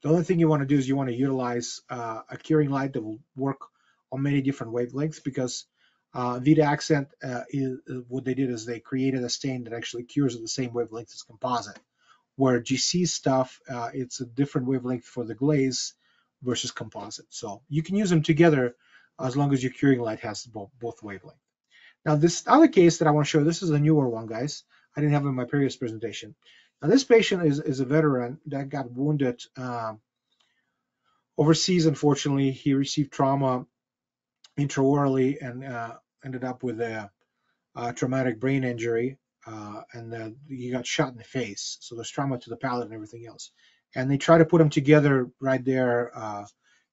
Speaker 1: The only thing you want to do is you want to utilize uh, a curing light that will work on many different wavelengths because uh, Vita Akzent uh, is what they did is they created a stain that actually cures at the same wavelength as composite. Where GC stuff, uh, it's a different wavelength for the glaze versus composite. So you can use them together as long as your curing light has both, both wavelength. Now this other case that I want to show, this is a newer one, guys. I didn't have in my previous presentation. Now this patient is, is a veteran that got wounded um, overseas, unfortunately. He received trauma intraorally and uh, ended up with a, a, traumatic brain injury. uh, and uh, he got shot in the face. So there's trauma to the palate and everything else. And they try to put them together right there, uh,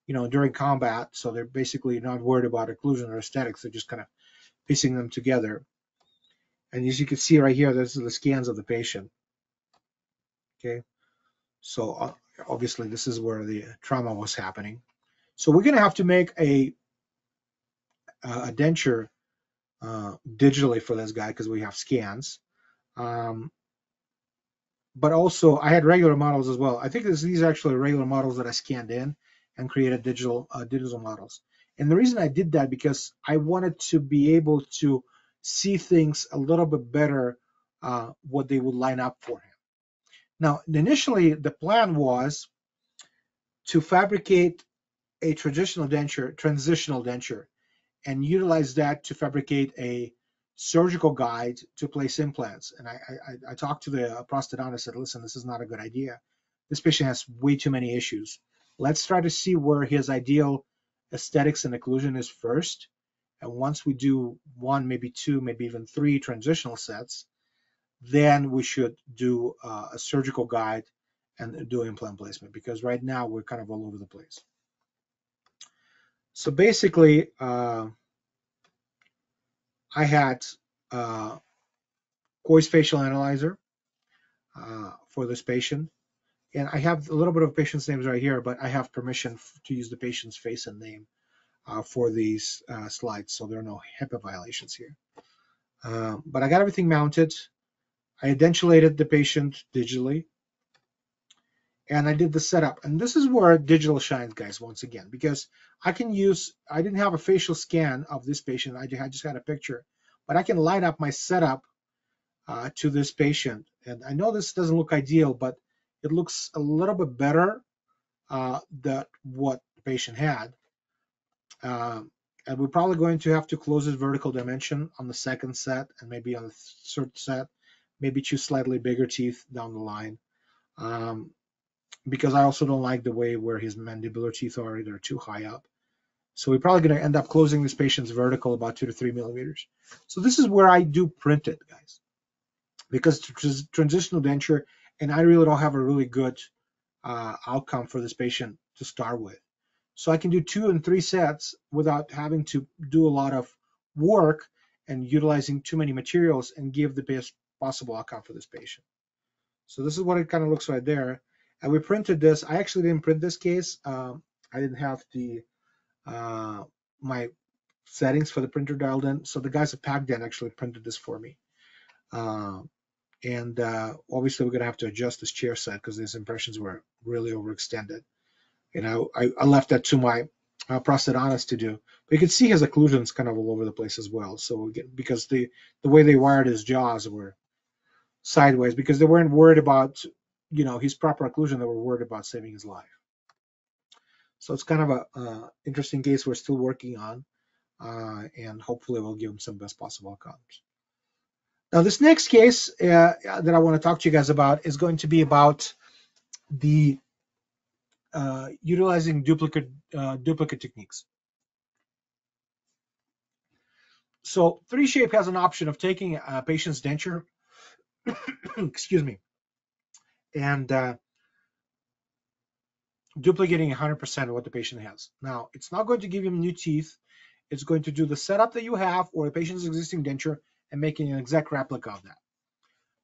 Speaker 1: you know, during combat. So they're basically not worried about occlusion or aesthetics. They're just kind of piecing them together. And as you can see right here, this is the scans of the patient. Okay, so uh, obviously this is where the trauma was happening. So we're going to have to make a a denture uh, digitally for this guy because we have scans. Um, but also I had regular models as well. I think this, these are actually regular models that I scanned in and created digital uh, digital models. And the reason I did that because I wanted to be able to see things a little bit better uh, what they would line up for him. Now, initially the plan was to fabricate a traditional denture, transitional denture, and utilize that to fabricate a surgical guide to place implants. And I, I, I talked to the prosthodontist, said, listen, this is not a good idea. This patient has way too many issues. Let's try to see where his ideal aesthetics and occlusion is first. And once we do one, maybe two, maybe even three transitional sets, then we should do uh, a surgical guide and do implant placement because right now we're kind of all over the place. So basically, uh, I had uh, Kois facial analyzer uh, for this patient. And I have a little bit of patient's names right here, but I have permission to use the patient's face and name uh, for these uh, slides, so there are no HIPAA violations here. Uh, but I got everything mounted. I dentulated the patient digitally and I did the setup. And this is where digital shines, guys, once again, because I can use, I didn't have a facial scan of this patient. I just had a picture, but I can line up my setup uh, to this patient. And I know this doesn't look ideal, but it looks a little bit better uh, that what the patient had. Uh, and we're probably going to have to close this vertical dimension on the second set and maybe on the third set, maybe choose slightly bigger teeth down the line. Um, because I also don't like the way where his mandibular teeth are, they're too high up. So we're probably going to end up closing this patient's vertical about two to three millimeters. So this is where I do print it, guys, because it's transitional denture, and I really don't have a really good uh, outcome for this patient to start with. So I can do two and three sets without having to do a lot of work and utilizing too many materials and give the best possible outcome for this patient. So this is what it kind of looks like there. And we printed this. I actually didn't print this case. Um, I didn't have the uh, my settings for the printer dialed in. So the guys at PacDent actually printed this for me. Uh, and uh, obviously we're gonna have to adjust this chair set because these impressions were really overextended. You know, I, I left that to my uh, prosthodontist to do. But you can see his occlusions kind of all over the place as well. So get, because the the way they wired his jaws were sideways because they weren't worried about you know, his proper occlusion, they were worried about saving his life. So it's kind of a uh, interesting case we're still working on, uh, and hopefully we'll give him some best possible outcomes. Now, this next case uh, that I want to talk to you guys about is going to be about the uh, utilizing duplicate uh, duplicate techniques. So 3Shape has an option of taking a patient's denture, excuse me, and uh, duplicating 100% of what the patient has. Now, it's not going to give him new teeth. It's going to do the setup that you have or the patient's existing denture and making an exact replica of that.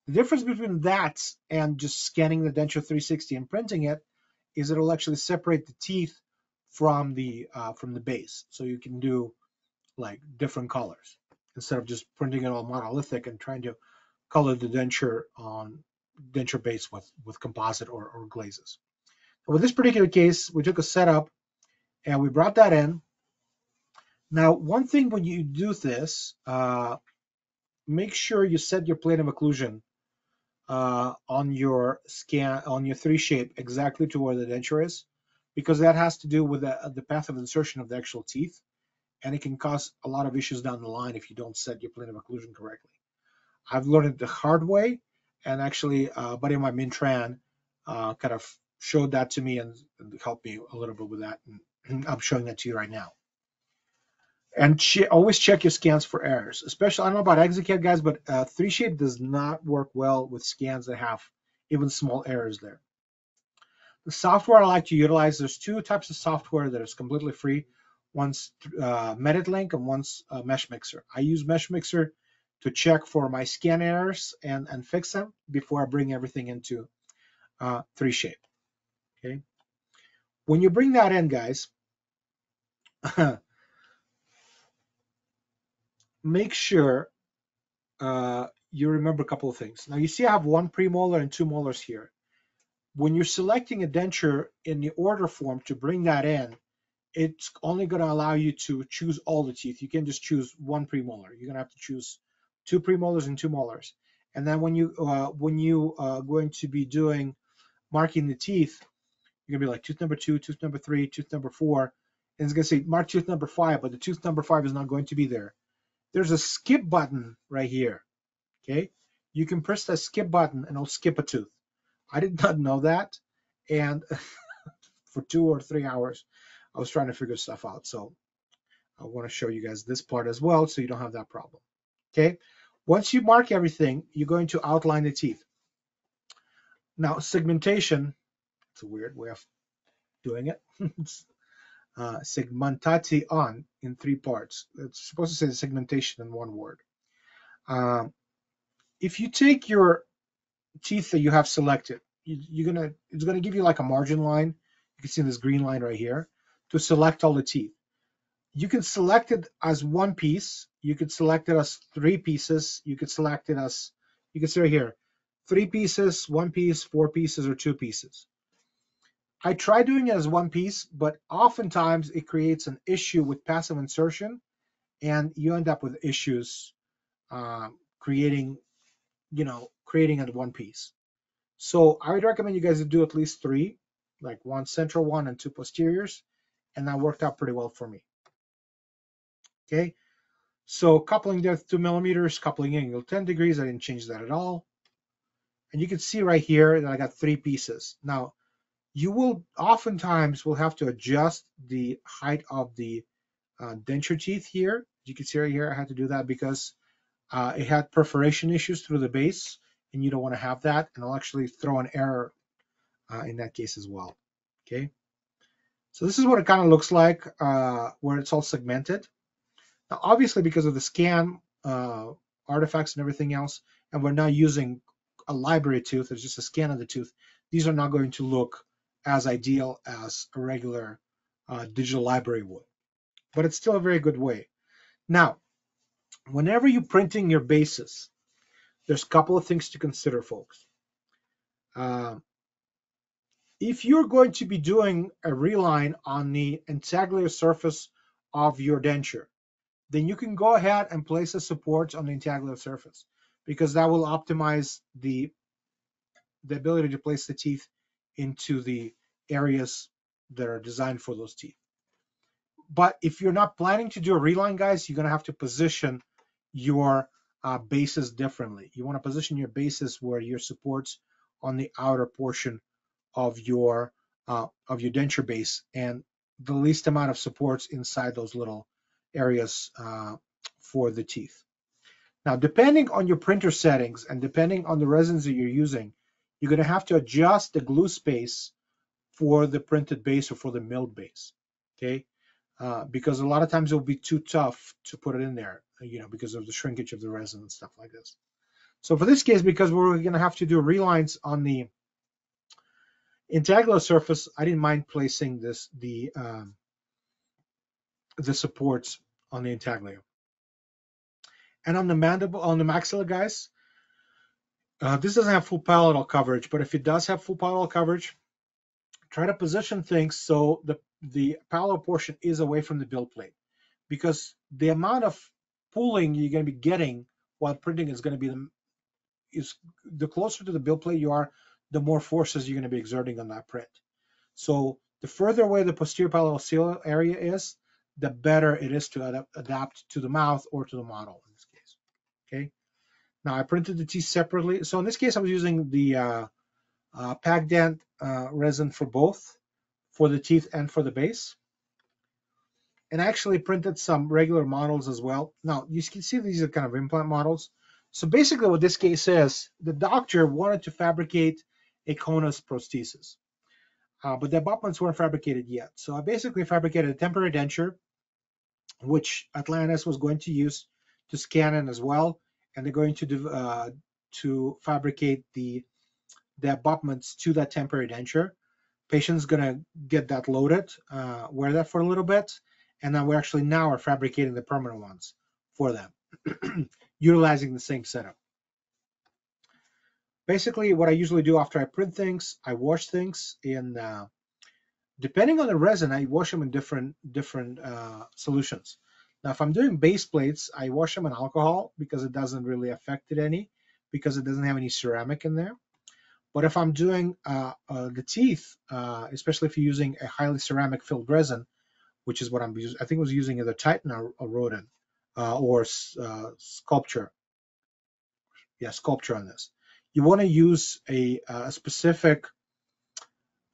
Speaker 1: The difference between that and just scanning the denture 360 and printing it is it'll actually separate the teeth from the uh, from the base, so you can do like different colors instead of just printing it all monolithic and trying to color the denture on denture base with, with composite or, or glazes. with this particular case, we took a setup and we brought that in. Now, one thing when you do this, uh, make sure you set your plane of occlusion uh, on your scan, on your 3Shape exactly to where the denture is, because that has to do with the, the path of insertion of the actual teeth, and it can cause a lot of issues down the line if you don't set your plane of occlusion correctly. I've learned it the hard way, and actually uh, buddy of mine Mintran uh, kind of showed that to me and, and, helped me a little bit with that and I'm showing that to you right now. And always check your scans for errors, especially, I don't know about Exocad guys, but uh, 3Shape does not work well with scans that have even small errors there. The software I like to utilize, there's two types of software that is completely free. One's uh, MeditLink and one's uh, Mesh Mixer. I use Mesh Mixer to check for my scan errors and, and fix them before I bring everything into uh, 3Shape. Okay. When you bring that in, guys, make sure uh, you remember a couple of things. Now you see I have one premolar and two molars here. When you're selecting a denture in the order form to bring that in, it's only going to allow you to choose all the teeth. You can just choose one premolar. You're going to have to choose two premolars and two molars. And then when you uh, when you are uh, going to be doing marking the teeth, you're gonna be like tooth number two, tooth number three, tooth number four, and it's gonna say mark tooth number five, but the tooth number five is not going to be there. There's a skip button right here. Okay, you can press that skip button and it'll skip a tooth. I did not know that, and for two or three hours, I was trying to figure stuff out. So I want to show you guys this part as well, so you don't have that problem. Okay, once you mark everything, you're going to outline the teeth. Now segmentation, it's a weird way of doing it. uh, segmentation in three parts. It's supposed to say segmentation in one word. Um, if you take your teeth that you have selected, you, are gonna it's gonna give you like a margin line. You can see this green line right here to select all the teeth. You can select it as one piece. You could select it as three pieces. You could select it as you can see right here, three pieces, one piece, four pieces, or two pieces. I try doing it as one piece, but oftentimes it creates an issue with passive insertion, and you end up with issues uh, creating, you know, creating it one piece. So I would recommend you guys to do at least three, like one central one and two posteriors, and that worked out pretty well for me. Okay, so coupling depth two millimeters, coupling angle 10 degrees. I didn't change that at all. And you can see right here that I got three pieces. Now, you will oftentimes will have to adjust the height of the uh, denture teeth here. You can see right here, I had to do that because uh, it had perforation issues through the base, and you don't want to have that, and I'll actually throw an error uh, in that case as well. Okay, so this is what it kind of looks like uh, where it's all segmented. Now, obviously, because of the scan uh, artifacts and everything else, and we're not using a library tooth, it's just a scan of the tooth, these are not going to look as ideal as a regular uh, digital library would. But it's still a very good way. Now, whenever you're printing your bases, there's a couple of things to consider, folks. Uh, if you're going to be doing a reline on the intaglio surface of your denture, then you can go ahead and place the supports on the intaglio surface because that will optimize the the ability to place the teeth into the areas that are designed for those teeth. But if you're not planning to do a reline, guys, you're going to have to position your uh, bases differently. You want to position your bases where your supports on the outer portion of your uh, of your denture base and the least amount of supports inside those little areas uh, for the teeth. Now, depending on your printer settings and depending on the resins that you're using, you're going to have to adjust the glue space for the printed base or for the milled base, okay? Uh, because a lot of times it will be too tough to put it in there, you know, because of the shrinkage of the resin and stuff like this. So for this case, because we're going to have to do relines on the intaglio surface, I didn't mind placing this the um, the supports on the intaglio. And on the mandible, on the maxilla, guys, uh, this doesn't have full palatal coverage, but if it does have full palatal coverage, try to position things so the, the palatal portion is away from the build plate because the amount of pulling you're going to be getting while printing is going to be the, is the closer to the build plate you are, the more forces you're going to be exerting on that print. So the further away the posterior palatal seal area is, the better it is to adapt to the mouth or to the model in this case. Okay. Now I printed the teeth separately. So in this case, I was using the uh, uh, PacDent uh, resin for both, for the teeth and for the base. and I actually printed some regular models as well. Now you can see these are kind of implant models. So basically what this case is, the doctor wanted to fabricate a conus prosthesis, uh, but the abutments weren't fabricated yet. So I basically fabricated a temporary denture, which Atlantis was going to use to scan in as well, and they're going to uh, to fabricate the the abutments to that temporary denture. Patient's gonna get that loaded, uh, wear that for a little bit, and then we actually now are fabricating the permanent ones for them, utilizing the same setup. Basically, what I usually do after I print things, I wash things in, uh, depending on the resin, I wash them in different different uh, solutions. Now, if I'm doing base plates, I wash them in alcohol because it doesn't really affect it any, because it doesn't have any ceramic in there. But if I'm doing uh, uh, the teeth, uh, especially if you're using a highly ceramic filled resin, which is what I'm using, I think I was using either Titan or, or Rodin uh, or uh, Sculpture. Yeah, Sculpture on this. You want to use a, a specific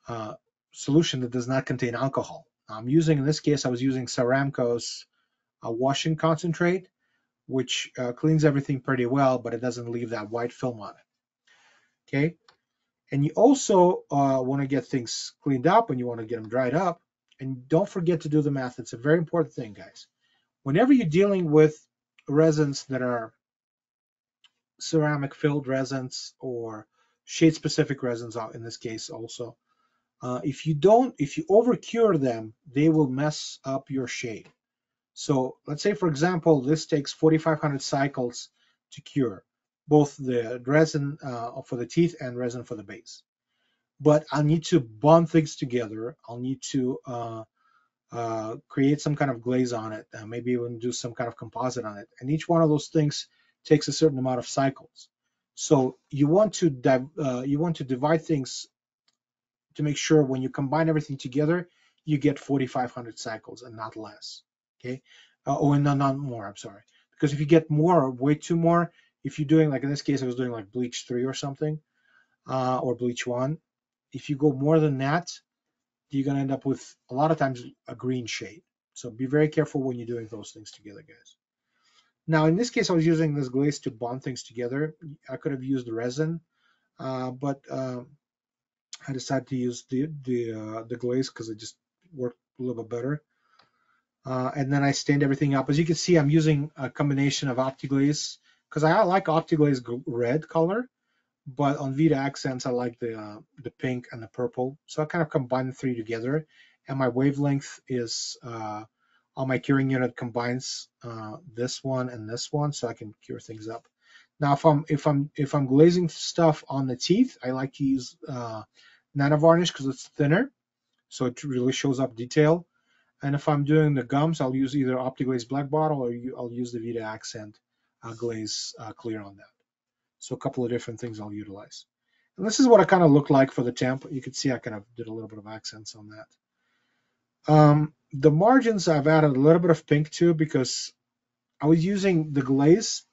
Speaker 1: uh, solution that does not contain alcohol. I'm using, in this case, I was using Ceramco's washing concentrate, which cleans everything pretty well, but it doesn't leave that white film on it. Okay, and you also uh, want to get things cleaned up and you want to get them dried up. And don't forget to do the math. It's a very important thing, guys. Whenever you're dealing with resins that are ceramic filled resins or shade specific resins in this case also, uh, if you don't, if you over cure them, they will mess up your shade. So let's say, for example, this takes 4,500 cycles to cure both the resin uh, for the teeth and resin for the base. But I'll need to bond things together. I'll need to uh, uh, create some kind of glaze on it, uh, maybe even do some kind of composite on it. And each one of those things takes a certain amount of cycles. So you want to uh, you want to divide things to make sure when you combine everything together, you get 4,500 cycles and not less. Okay, uh, or no, not more. I'm sorry, because if you get more, way too more, if you're doing like in this case, I was doing like bleach three or something, uh, or bleach one. If you go more than that, you're gonna end up with a lot of times a green shade. So be very careful when you're doing those things together, guys. Now in this case, I was using this glaze to bond things together. I could have used resin, uh, but uh, I decided to use the the uh, the glaze because it just worked a little bit better. Uh, and then I stained everything up. As you can see, I'm using a combination of OptiGlaze because I like OptiGlaze red color, but on Vita Akzents I like the uh, the pink and the purple. So I kind of combine the three together, and my wavelength is uh, on my curing unit combines uh, this one and this one, so I can cure things up. Now, if I'm if I'm if I'm glazing stuff on the teeth, I like to use uh, nano varnish because it's thinner, so it really shows up detail. And if I'm doing the gums, I'll use either OptiGlaze Black Bottle or I'll use the Vita Akzent uh, glaze uh, clear on that. So a couple of different things I'll utilize. And this is what I kind of look like for the temp. You can see I kind of did a little bit of accents on that. Um, the margins I've added a little bit of pink to because I was using the glaze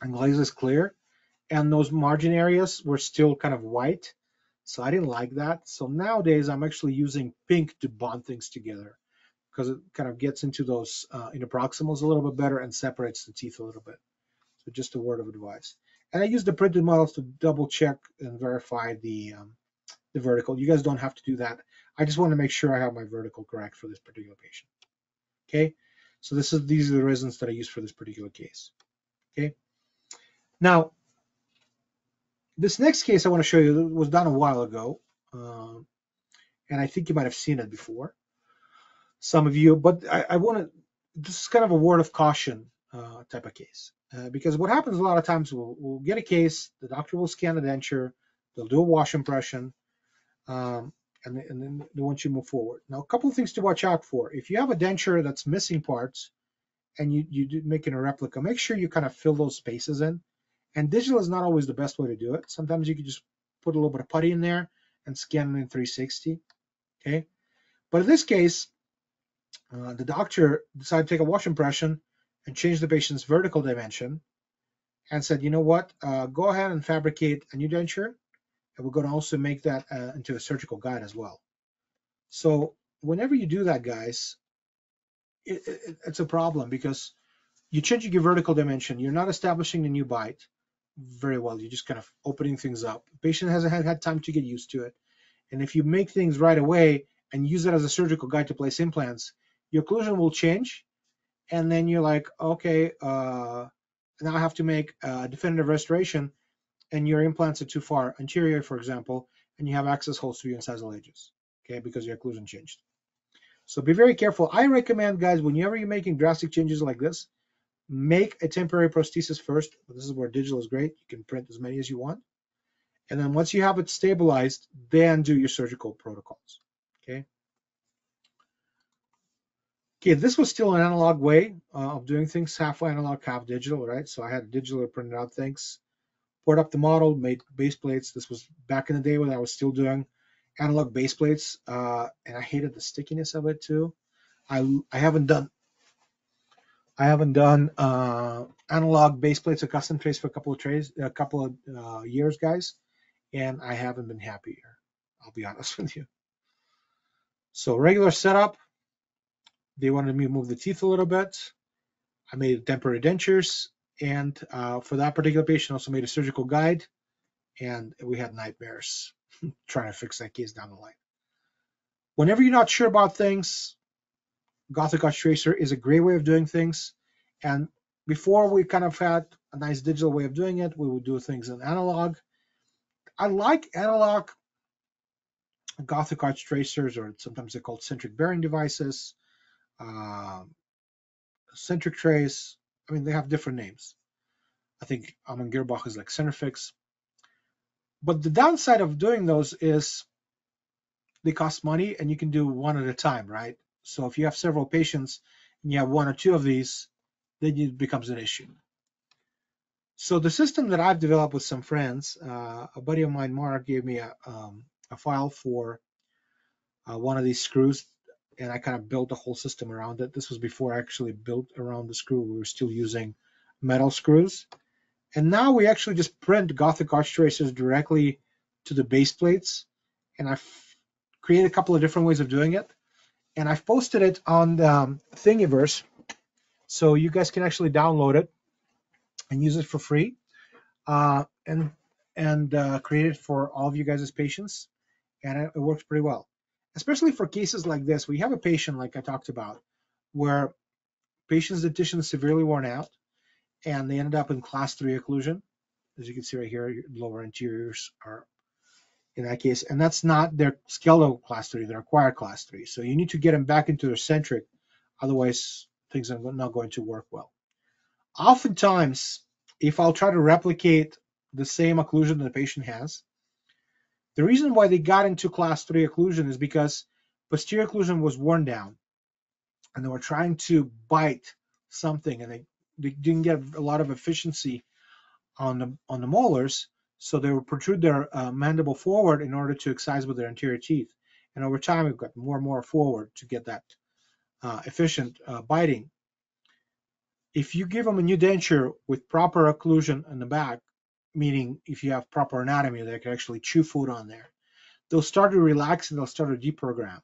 Speaker 1: and glaze is clear and those margin areas were still kind of white. So I didn't like that. So nowadays I'm actually using pink to bond things together because it kind of gets into those uh, interproximals a little bit better and separates the teeth a little bit. So just a word of advice. And I use the printed models to double check and verify the um, the vertical. You guys don't have to do that. I just want to make sure I have my vertical correct for this particular patient. Okay, so this is these are the resins that I use for this particular case. Okay, now this next case I want to show you was done a while ago, uh, and I think you might have seen it before some of you, but I, I want to, this is kind of a word of caution uh, type of case. Uh, because what happens a lot of times, we'll, we'll, get a case, the doctor will scan the denture, they'll do a wash impression, um, and, and, then they want you to move forward. Now, a couple of things to watch out for. If you have a denture that's missing parts and you, you making a replica, make sure you kind of fill those spaces in. And digital is not always the best way to do it. Sometimes you can just put a little bit of putty in there and scan it in 360. Okay. But in this case, uh, the doctor decided to take a wash impression and change the patient's vertical dimension and said, you know what, uh, go ahead and fabricate a new denture. And we're going to also make that uh, into a surgical guide as well. So whenever you do that, guys, it, it, it's a problem because you're changing your vertical dimension. You're not establishing the new bite very well. You're just kind of opening things up. The patient hasn't had, had time to get used to it. And if you make things right away and use it as a surgical guide to place implants, your occlusion will change. And then you're like, okay, uh, now I have to make a definitive restoration and your implants are too far anterior, for example, and you have access holes to your incisal edges, okay, because your occlusion changed. So be very careful. I recommend, guys, whenever you're making drastic changes like this, make a temporary prosthesis first. This is where digital is great. You can print as many as you want. And then once you have it stabilized, then do your surgical protocols, okay? Okay, this was still an analog way uh, of doing things, half analog, half digital, right? So I had digital printed out things poured up the model, made base plates. This was back in the day when I was still doing analog base plates, uh, and I hated the stickiness of it too. I I haven't done I haven't done uh, analog base plates or custom trays for a couple of trays, a couple of uh, years, guys, and I haven't been happier. I'll be honest with you. So regular setup. They wanted me to move the teeth a little bit. I made temporary dentures and uh, for that particular patient, also made a surgical guide, and we had nightmares trying to fix that case down the line. Whenever you're not sure about things, Gothic Arch Tracer is a great way of doing things. And before we kind of had a nice digital way of doing it, we would do things in analog. I like analog Gothic Arch Tracers, or sometimes they're called centric bearing devices, uh, centric trays, I mean, they have different names. I think Amann Girrbach is like Centrifix. But the downside of doing those is they cost money and you can do one at a time, right? So if you have several patients and you have one or two of these, then it becomes an issue. So the system that I've developed with some friends, uh, a buddy of mine, Mark, gave me a, um, a file for uh, one of these screws and I kind of built a whole system around it. This was before I actually built around the screw. We were still using metal screws. And now we actually just print Gothic arch tracers directly to the base plates. And I've created a couple of different ways of doing it. And I've posted it on the um, Thingiverse. So you guys can actually download it and use it for free. Uh, and and uh, create it for all of you guys patients. And it, it works pretty well especially for cases like this, we have a patient like I talked about, where patient's dentition is severely worn out, and they ended up in class three occlusion. As you can see right here, lower anteriors are in that case, and that's not their skeletal class three, their acquired class three. So you need to get them back into their centric, otherwise things are not going to work well. Oftentimes, if I'll try to replicate the same occlusion that the patient has, the reason why they got into class 3 occlusion is because posterior occlusion was worn down and they were trying to bite something and they, they didn't get a lot of efficiency on the on the molars so they would protrude their uh, mandible forward in order to excise with their anterior teeth. And over time we've got more and more forward to get that uh, efficient uh, biting. If you give them a new denture with proper occlusion in the back meaning if you have proper anatomy, they can actually chew food on there. They'll start to relax and they'll start to deprogram.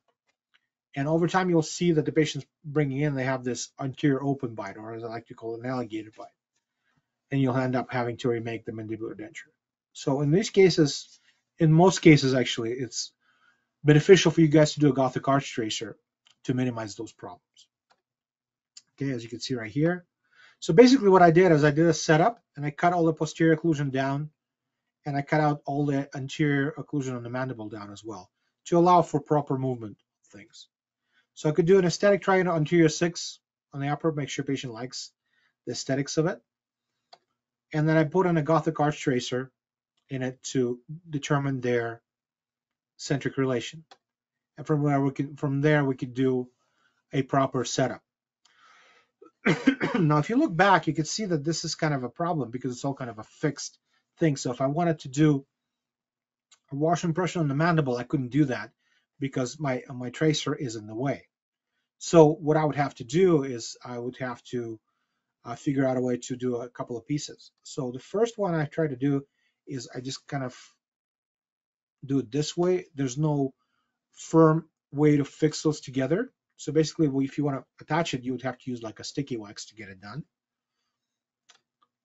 Speaker 1: And over time, you'll see that the patients bringing in, they have this anterior open bite, or as I like to call it, an alligator bite. And you'll end up having to remake the mandibular denture. So in these cases, in most cases, actually, it's beneficial for you guys to do a Gothic arch tracer to minimize those problems. Okay, as you can see right here, so basically what I did is I did a setup and I cut all the posterior occlusion down and I cut out all the anterior occlusion on the mandible down as well to allow for proper movement things. So I could do an aesthetic triangle anterior six on the upper, make sure patient likes the aesthetics of it. And then I put in a Gothic arch tracer in it to determine their centric relation. And from where we can, from there we could do a proper setup. now, if you look back, you can see that this is kind of a problem because it's all kind of a fixed thing. So if I wanted to do a wash impression on the mandible, I couldn't do that because my my tracer is in the way. So what I would have to do is I would have to uh, figure out a way to do a couple of pieces. So the first one I try to do is I just kind of do it this way. There's no firm way to fix those together. So basically, if you want to attach it, you would have to use like a sticky wax to get it done.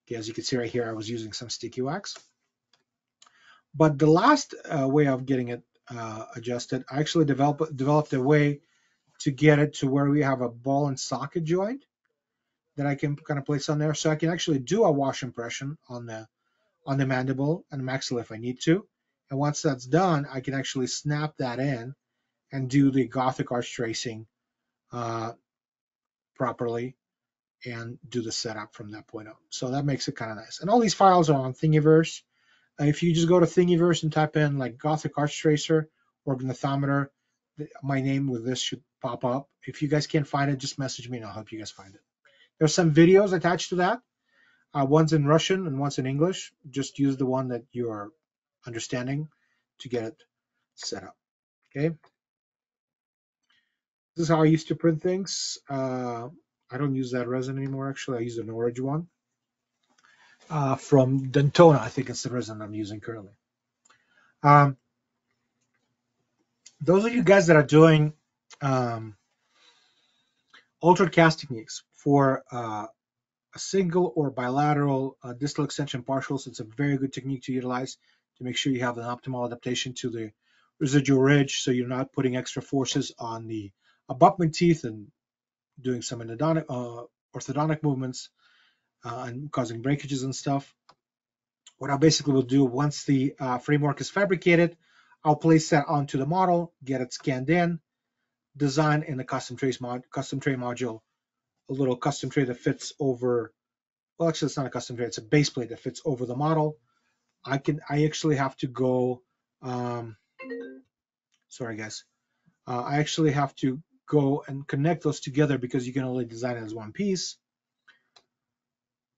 Speaker 1: Okay, as you can see right here, I was using some sticky wax. But the last uh, way of getting it uh, adjusted, I actually developed developed a way to get it to where we have a ball and socket joint that I can kind of place on there. So I can actually do a wash impression on the on the mandible and maxilla if I need to. And once that's done, I can actually snap that in and do the Gothic arch tracing uh, properly and do the setup from that point on. So that makes it kind of nice. And all these files are on Thingiverse. Uh, if you just go to Thingiverse and type in like Gothic Arch Tracer or Gnathometer, my name with this should pop up. If you guys can't find it, just message me and I'll help you guys find it. There's some videos attached to that. Uh, one's in Russian and one's in English. Just use the one that you're understanding to get it set up. Okay. This is how I used to print things. Uh, I don't use that resin anymore. Actually, I use an orange one uh, from Dentona. I think it's the resin I'm using currently. Um, those of you guys that are doing um, altered cast techniques for uh, a single or bilateral uh, distal extension partials, it's a very good technique to utilize to make sure you have an optimal adaptation to the residual ridge so you're not putting extra forces on the abutment teeth and doing some endodontic, uh, orthodontic movements uh, and causing breakages and stuff. What I basically will do once the uh, framework is fabricated, I'll place that onto the model, get it scanned in, design in the custom trace mod, custom tray module, a little custom tray that fits over. Well, actually, it's not a custom tray; it's a base plate that fits over the model. I can. I actually have to go. Um, sorry, guys. Uh, I actually have to go and connect those together because you can only design it as one piece.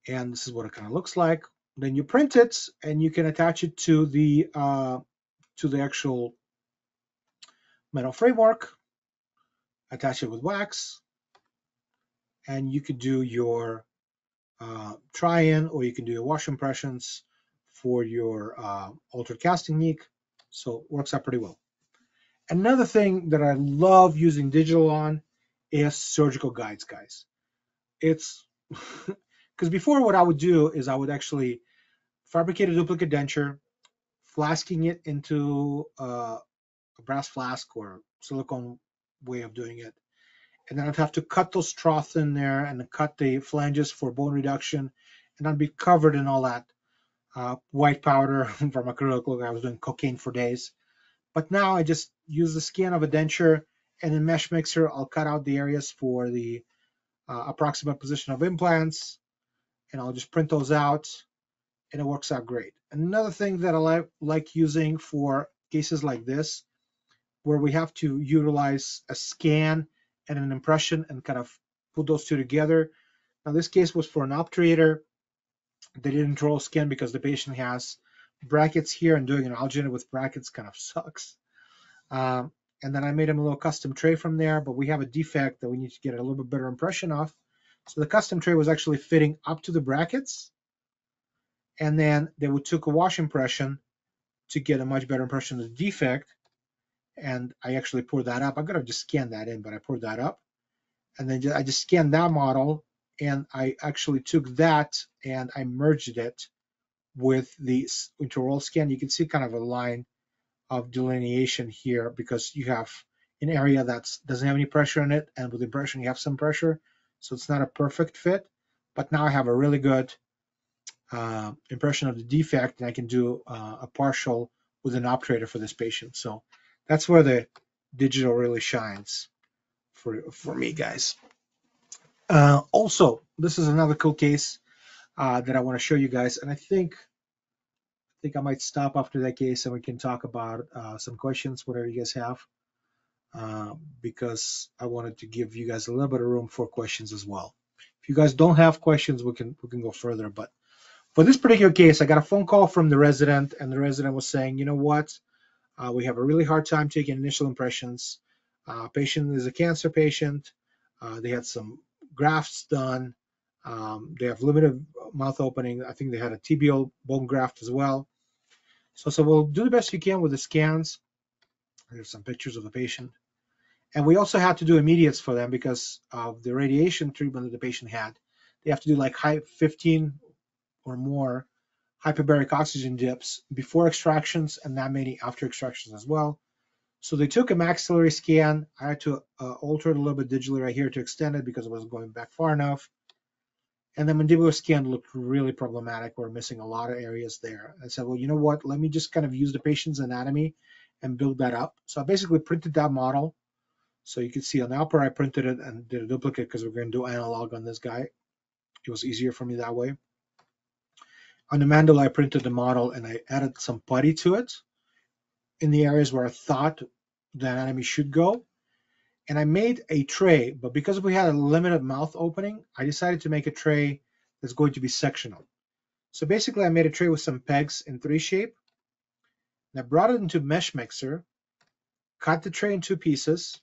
Speaker 1: And this is what it kind of looks like. Then you print it and you can attach it to the uh, to the actual metal framework, attach it with wax, and you could do your uh, try-in or you can do your wash impressions for your uh, altered cast technique. So it works out pretty well. Another thing that I love using digital on is surgical guides, guys. It's because before what I would do is I would actually fabricate a duplicate denture, flasking it into uh, a brass flask or silicone way of doing it. And then I'd have to cut those troughs in there and cut the flanges for bone reduction. And I'd be covered in all that uh, white powder from acrylic. I was doing cocaine for days. But now I just use the scan of a denture and in Mesh Mixer, I'll cut out the areas for the uh, approximate position of implants and I'll just print those out and it works out great. Another thing that I like, like using for cases like this, where we have to utilize a scan and an impression and kind of put those two together. Now this case was for an obturator. They didn't draw a scan because the patient has brackets here and doing an alginate with brackets kind of sucks. Um, and then I made him a little custom tray from there, but we have a defect that we need to get a little bit better impression of. So the custom tray was actually fitting up to the brackets. And then they would took a wash impression to get a much better impression of the defect. And I actually poured that up. I'm gonna just scan that in, but I poured that up. And then I just scanned that model and I actually took that and I merged it with the intraoral scan. You can see kind of a line of delineation here because you have an area that doesn't have any pressure in it and with impression you have some pressure. So it's not a perfect fit, but now I have a really good uh, impression of the defect and I can do uh, a partial with an obturator for this patient. So that's where the digital really shines for, for me, guys. Uh, also, this is another cool case uh, that I want to show you guys. And I think I think I might stop after that case and we can talk about uh, some questions, whatever you guys have. Uh, because I wanted to give you guys a little bit of room for questions as well. If you guys don't have questions, we can we can go further. But for this particular case, I got a phone call from the resident, and the resident was saying, you know what, uh, we have a really hard time taking initial impressions. Uh, patient is a cancer patient. Uh, they had some grafts done. Um, they have limited mouth opening. I think they had a tibial bone graft as well. So, so we'll do the best you can with the scans. There's some pictures of the patient. And we also had to do immediates for them because of the radiation treatment that the patient had. They have to do like high 15 or more hyperbaric oxygen dips before extractions and that many after extractions as well. So they took a maxillary scan. I had to uh, alter it a little bit digitally right here to extend it because it wasn't going back far enough. And the mandibular scan looked really problematic. We're missing a lot of areas there. I said, well, you know what? Let me just kind of use the patient's anatomy and build that up. So I basically printed that model. So you can see on the upper, I printed it and did a duplicate because we're going to do analog on this guy. It was easier for me that way. On the mandible, I printed the model and I added some putty to it in the areas where I thought the anatomy should go. And I made a tray, but because we had a limited mouth opening, I decided to make a tray that's going to be sectional. So basically I made a tray with some pegs in 3Shape. And I brought it into mesh mixer, cut the tray in two pieces,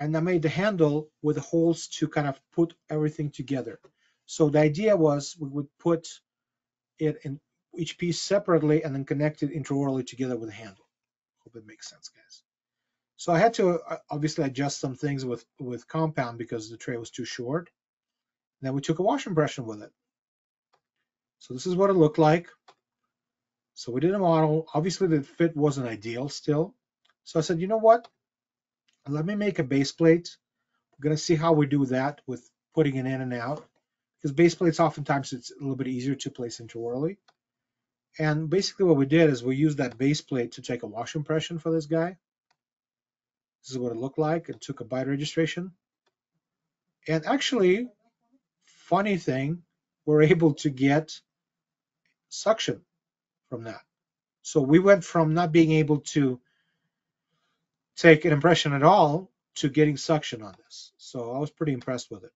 Speaker 1: and I made the handle with holes to kind of put everything together. So the idea was we would put it in each piece separately and then connect it intraorally together with a handle. Hope it makes sense, guys. So I had to uh, obviously adjust some things with, with compound because the tray was too short. then we took a wash impression with it. So this is what it looked like. So we did a model. Obviously the fit wasn't ideal still. So I said, you know what? Let me make a base plate. We're gonna see how we do that with putting it in and out. Because base plates oftentimes it's a little bit easier to place intraorally. And basically what we did is we used that base plate to take a wash impression for this guy. This is what it looked like. It took a bite registration. And actually, funny thing, we're able to get suction from that. So we went from not being able to take an impression at all to getting suction on this. So I was pretty impressed with it.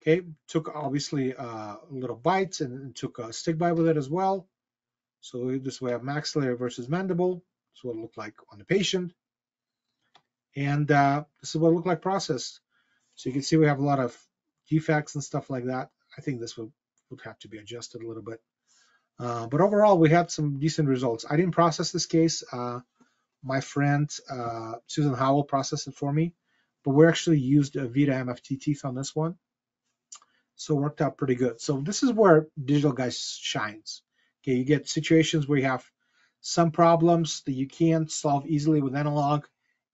Speaker 1: Okay, took obviously uh, little bites and took a stick bite with it as well. So this way of maxillary versus mandible. That's what it looked like on the patient. And uh, this is what it looked like processed. So you can see we have a lot of defects and stuff like that. I think this would, would have to be adjusted a little bit. Uh, but overall, we had some decent results. I didn't process this case. Uh, my friend uh, Susan Howell processed it for me, but we actually used a Vita MFT teeth on this one. So it worked out pretty good. So this is where Digital Guys shines. Okay, you get situations where you have some problems that you can't solve easily with analog,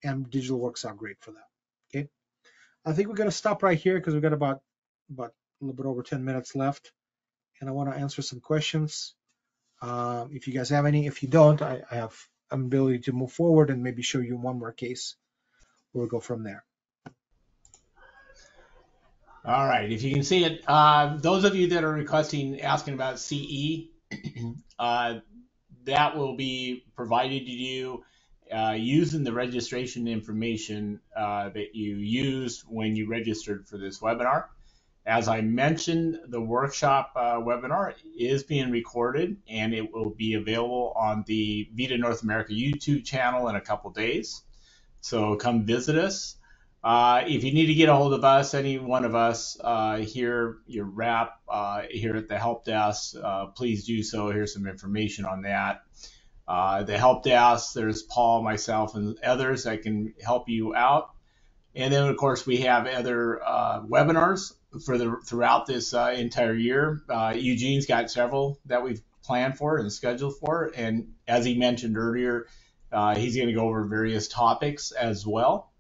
Speaker 1: and digital works out great for that. Okay, I think we're gonna stop right here because we've got about about a little bit over 10 minutes left, and I want to answer some questions. Um, if you guys have any, if you don't, I, I have an ability to move forward and maybe show you one more case. We'll go from there.
Speaker 2: All right, if you can see it, uh, those of you that are requesting, asking about CE, uh, that will be provided to you uh, using the registration information uh, that you used when you registered for this webinar. As I mentioned, the workshop uh, webinar is being recorded and it will be available on the Vita North America YouTube channel in a couple days. So come visit us. Uh, if you need to get a hold of us, any one of us uh, here, your rep uh, here at the help desk, please do so. Here's some information on that. Uh, the help desk, there's Paul, myself, and others that can help you out. And then, of course, we have other uh, webinars for the throughout this entire year. Eugene's got several that we've planned for and scheduled for. And as he mentioned earlier, he's going to go over various topics as well.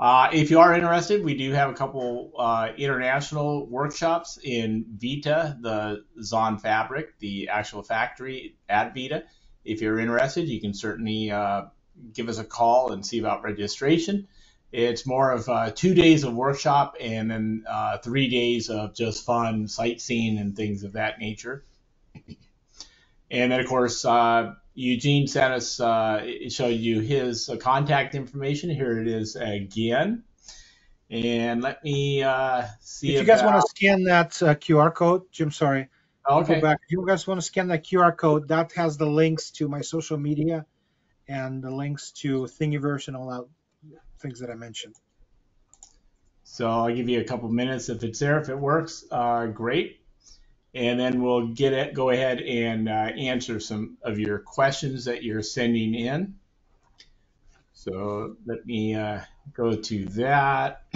Speaker 2: Uh, if you are interested, we do have a couple uh, international workshops in Vita, the Zahnfabrik, the actual factory at Vita. If you're interested, you can certainly uh, give us a call and see about registration. It's more of uh, two days of workshop and then uh, three days of just fun sightseeing and things of that nature. And then, of course, uh, Eugene sent us, uh, showed you his uh, contact information. Here it is again. And let me uh, see.
Speaker 1: If you guys want to scan that uh, QR code, Jim, sorry.
Speaker 2: Okay.
Speaker 1: Go back. If you guys want to scan that QR code, that has the links to my social media and the links to Thingiverse and all that things that I mentioned.
Speaker 2: So I'll give you a couple minutes if it's there. If it works, uh, great and then we'll get it, go ahead and uh, answer some of your questions that you're sending in. So let me uh, go to that.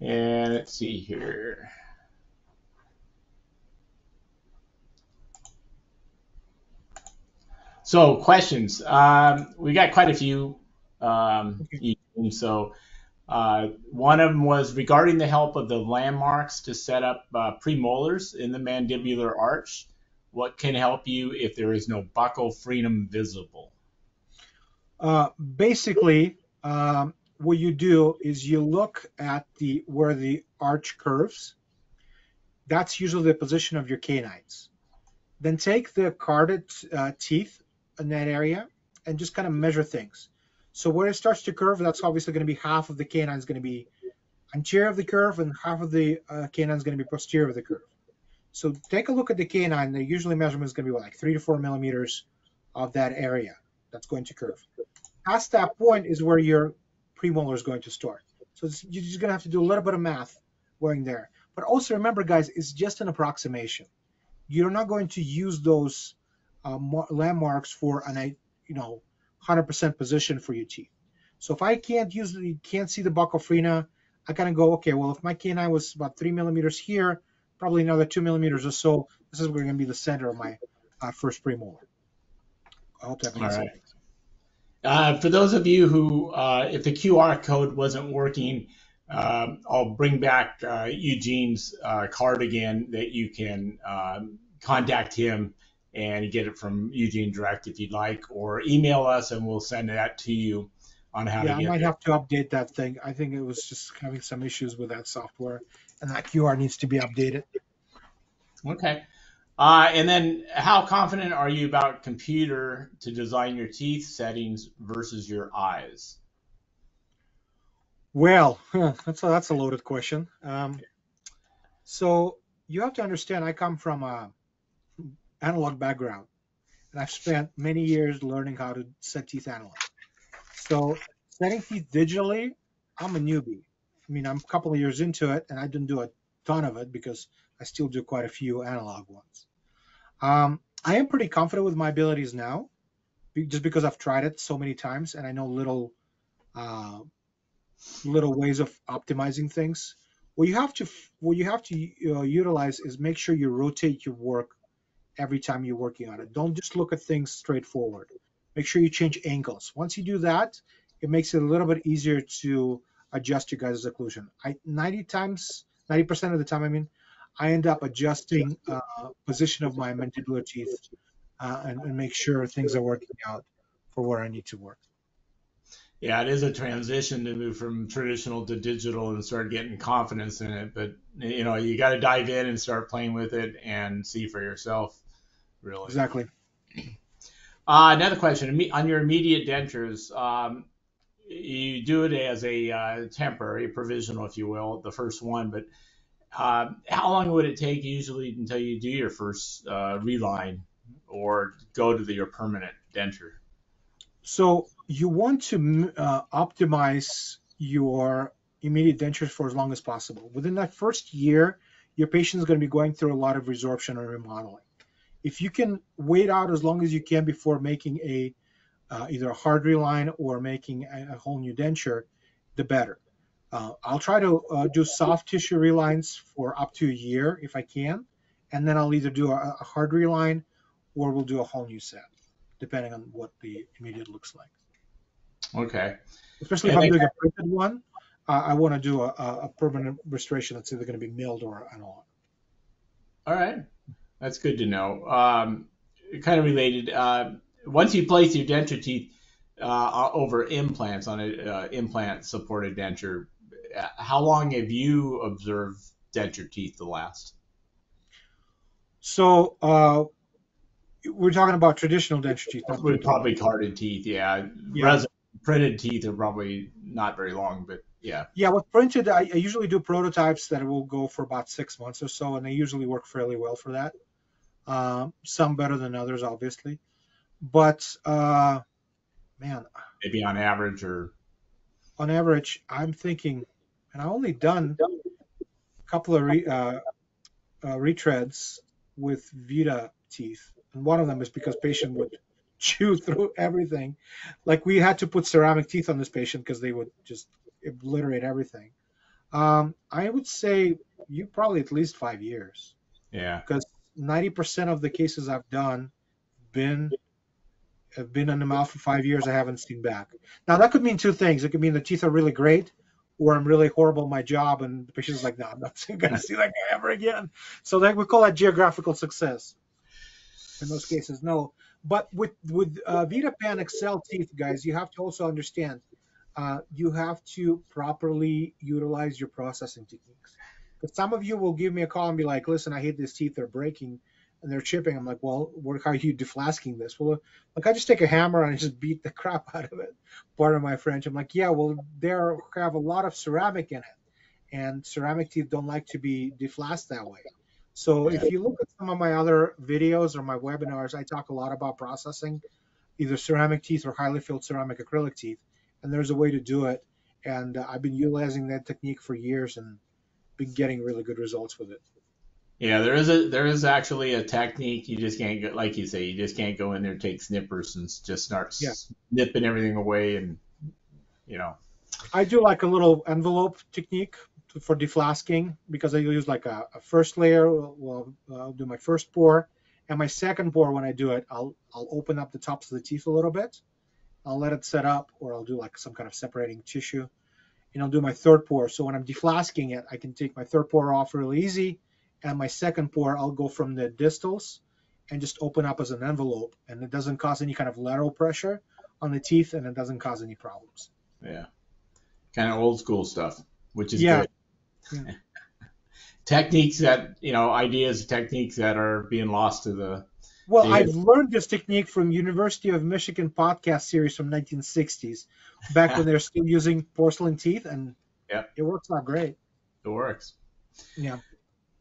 Speaker 2: and let's see here. So questions. Um, we got quite a few. Um, so uh, one of them was regarding the help of the landmarks to set up uh, premolars in the mandibular arch. What can help you if there is no buccal frenum visible?
Speaker 1: Uh, basically, um, what you do is you look at the where the arch curves. That's usually the position of your canines. Then take the carded uh, teeth in that area and just kind of measure things. So where it starts to curve, that's obviously going to be half of the canine is going to be anterior of the curve and half of the uh, canine is going to be posterior of the curve. So take a look at the canine. The usually measurement is going to be what, like three to four millimeters of that area that's going to curve. Past that point is where your premolar is going to start. So you're just going to have to do a little bit of math going there. But also remember, guys, it's just an approximation. You're not going to use those uh, landmarks for an you know 100% position for your teeth. So if I can't use the can't see the buccal frena, I kind of go okay. Well, if my canine was about three millimeters here, probably another two millimeters or so. This is going to be the center of my uh, first premolar. I hope that makes sense. Right.
Speaker 2: Uh, for those of you who, uh, if the QR code wasn't working, uh, I'll bring back uh, Eugene's uh, card again that you can um, contact him and get it from Eugene Direct if you'd like, or email us and we'll send that to you on how
Speaker 1: yeah,
Speaker 2: to get
Speaker 1: I might
Speaker 2: it.
Speaker 1: have to update that thing. I think it was just having some issues with that software, and that QR needs to be updated.
Speaker 2: Okay. Uh, and then, how confident are you about computer to design your teeth settings versus your eyes?
Speaker 1: Well, that's a, that's a loaded question. Um, so you have to understand, I come from a analog background, and I've spent many years learning how to set teeth analog. So setting teeth digitally, I'm a newbie. I mean, I'm a couple of years into it, and I didn't do a ton of it because I still do quite a few analog ones. Um, I am pretty confident with my abilities now, just because I've tried it so many times and I know little uh, little ways of optimizing things. What you have to what you have to uh, utilize is make sure you rotate your work every time you're working on it. Don't just look at things straightforward. Make sure you change angles. Once you do that, it makes it a little bit easier to adjust your guys' occlusion. I 90 times, 90% of the time, I mean, I end up adjusting uh, position of my mandibular teeth uh, and, and make sure things are working out for where I need to work.
Speaker 2: Yeah, it is a transition to move from traditional to digital and start getting confidence in it. But you know, you got to dive in and start playing with it and see for yourself really.
Speaker 1: Exactly.
Speaker 2: Uh, another question on your immediate dentures. Um, you do it as a uh, temporary, provisional, if you will, the first one. But uh, how long would it take usually until you do your first uh, reline or go to the, your permanent denture?
Speaker 1: So you want to uh, optimize your immediate dentures for as long as possible. Within that first year, your patient is going to be going through a lot of resorption and remodeling if you can wait out as long as you can before making a uh, either a hard reline or making a, a, whole new denture, the better. Uh, I'll try to uh, do soft tissue relines for up to a year if I can, and then I'll either do a, a hard reline or we'll do a whole new set, depending on what the immediate looks like.
Speaker 2: Okay.
Speaker 1: Especially if I'm doing a printed one, uh, I want to do a, a, permanent restoration that's either going to be milled or analog.
Speaker 2: All right. That's good to know. Um, kind of related. Uh, once you place your denture teeth uh, over implants on an uh, implant supported denture, how long have you observed denture teeth to last?
Speaker 1: So uh, we're talking about traditional denture teeth.
Speaker 2: We're probably carded teeth, yeah. yeah. printed teeth are probably not very long, but yeah.
Speaker 1: Yeah, with printed, I, I, usually do prototypes that will go for about six months or so, and they usually work fairly well for that. Uh, some better than others, obviously, but uh, man,
Speaker 2: maybe on average or
Speaker 1: on average, I'm thinking, and I only done a couple of re, uh, uh, retreads with Vita teeth, and one of them is because patient would chew through everything. Like we had to put ceramic teeth on this patient because they would just obliterate everything. Um, I would say you probably at least five years.
Speaker 2: Yeah.
Speaker 1: Because 90% of the cases I've done been have been in the mouth for five years. I haven't seen back. Now that could mean two things. It could mean the teeth are really great, or I'm really horrible at my job, and the patient's like, no, I'm not going to see that guy ever again. So that we call that geographical success. In those cases, no. But with with uh, VITAPAN EXCELL teeth, guys, you have to also understand uh, you have to properly utilize your processing techniques. Some of you will give me a call and be like, listen, I hate these teeth, they're breaking and they're chipping. I'm like, well, what, how are you deflasking this? Well, like I just take a hammer and I just beat the crap out of it. Part of my French. I'm like, yeah, well, they have a lot of ceramic in it, and ceramic teeth don't like to be deflasked that way. So if you look at some of my other videos or my webinars, I talk a lot about processing, either ceramic teeth or highly filled ceramic acrylic teeth, and there's a way to do it. And uh, I've been utilizing that technique for years and been getting really good results with it.
Speaker 2: Yeah, there is a there is actually a technique. You just can't go like you say. You just can't go in there, take snippers, and just start yeah. snipping everything away, and you know.
Speaker 1: I do like a little envelope technique to, for deflasking because I use like a, a first layer. Well, I'll do my first pour, and my second pour when I do it, I'll I'll open up the tops of the teeth a little bit. I'll let it set up, or I'll do like some kind of separating tissue, and I'll do my third pour. So when I'm deflasking it, I can take my third pour off really easy and my second pour, I'll go from the distals and just open up as an envelope, and it doesn't cause any kind of lateral pressure on the teeth, and it doesn't cause any problems.
Speaker 2: Yeah, kind of old school stuff, which is yeah. good. Yeah. techniques that you know, ideas, techniques that are being lost to the.
Speaker 1: Well, I've learned this technique from University of Michigan podcast series from 1960s, back when they're still using porcelain teeth, and
Speaker 2: yeah,
Speaker 1: it works out great.
Speaker 2: It works.
Speaker 1: Yeah.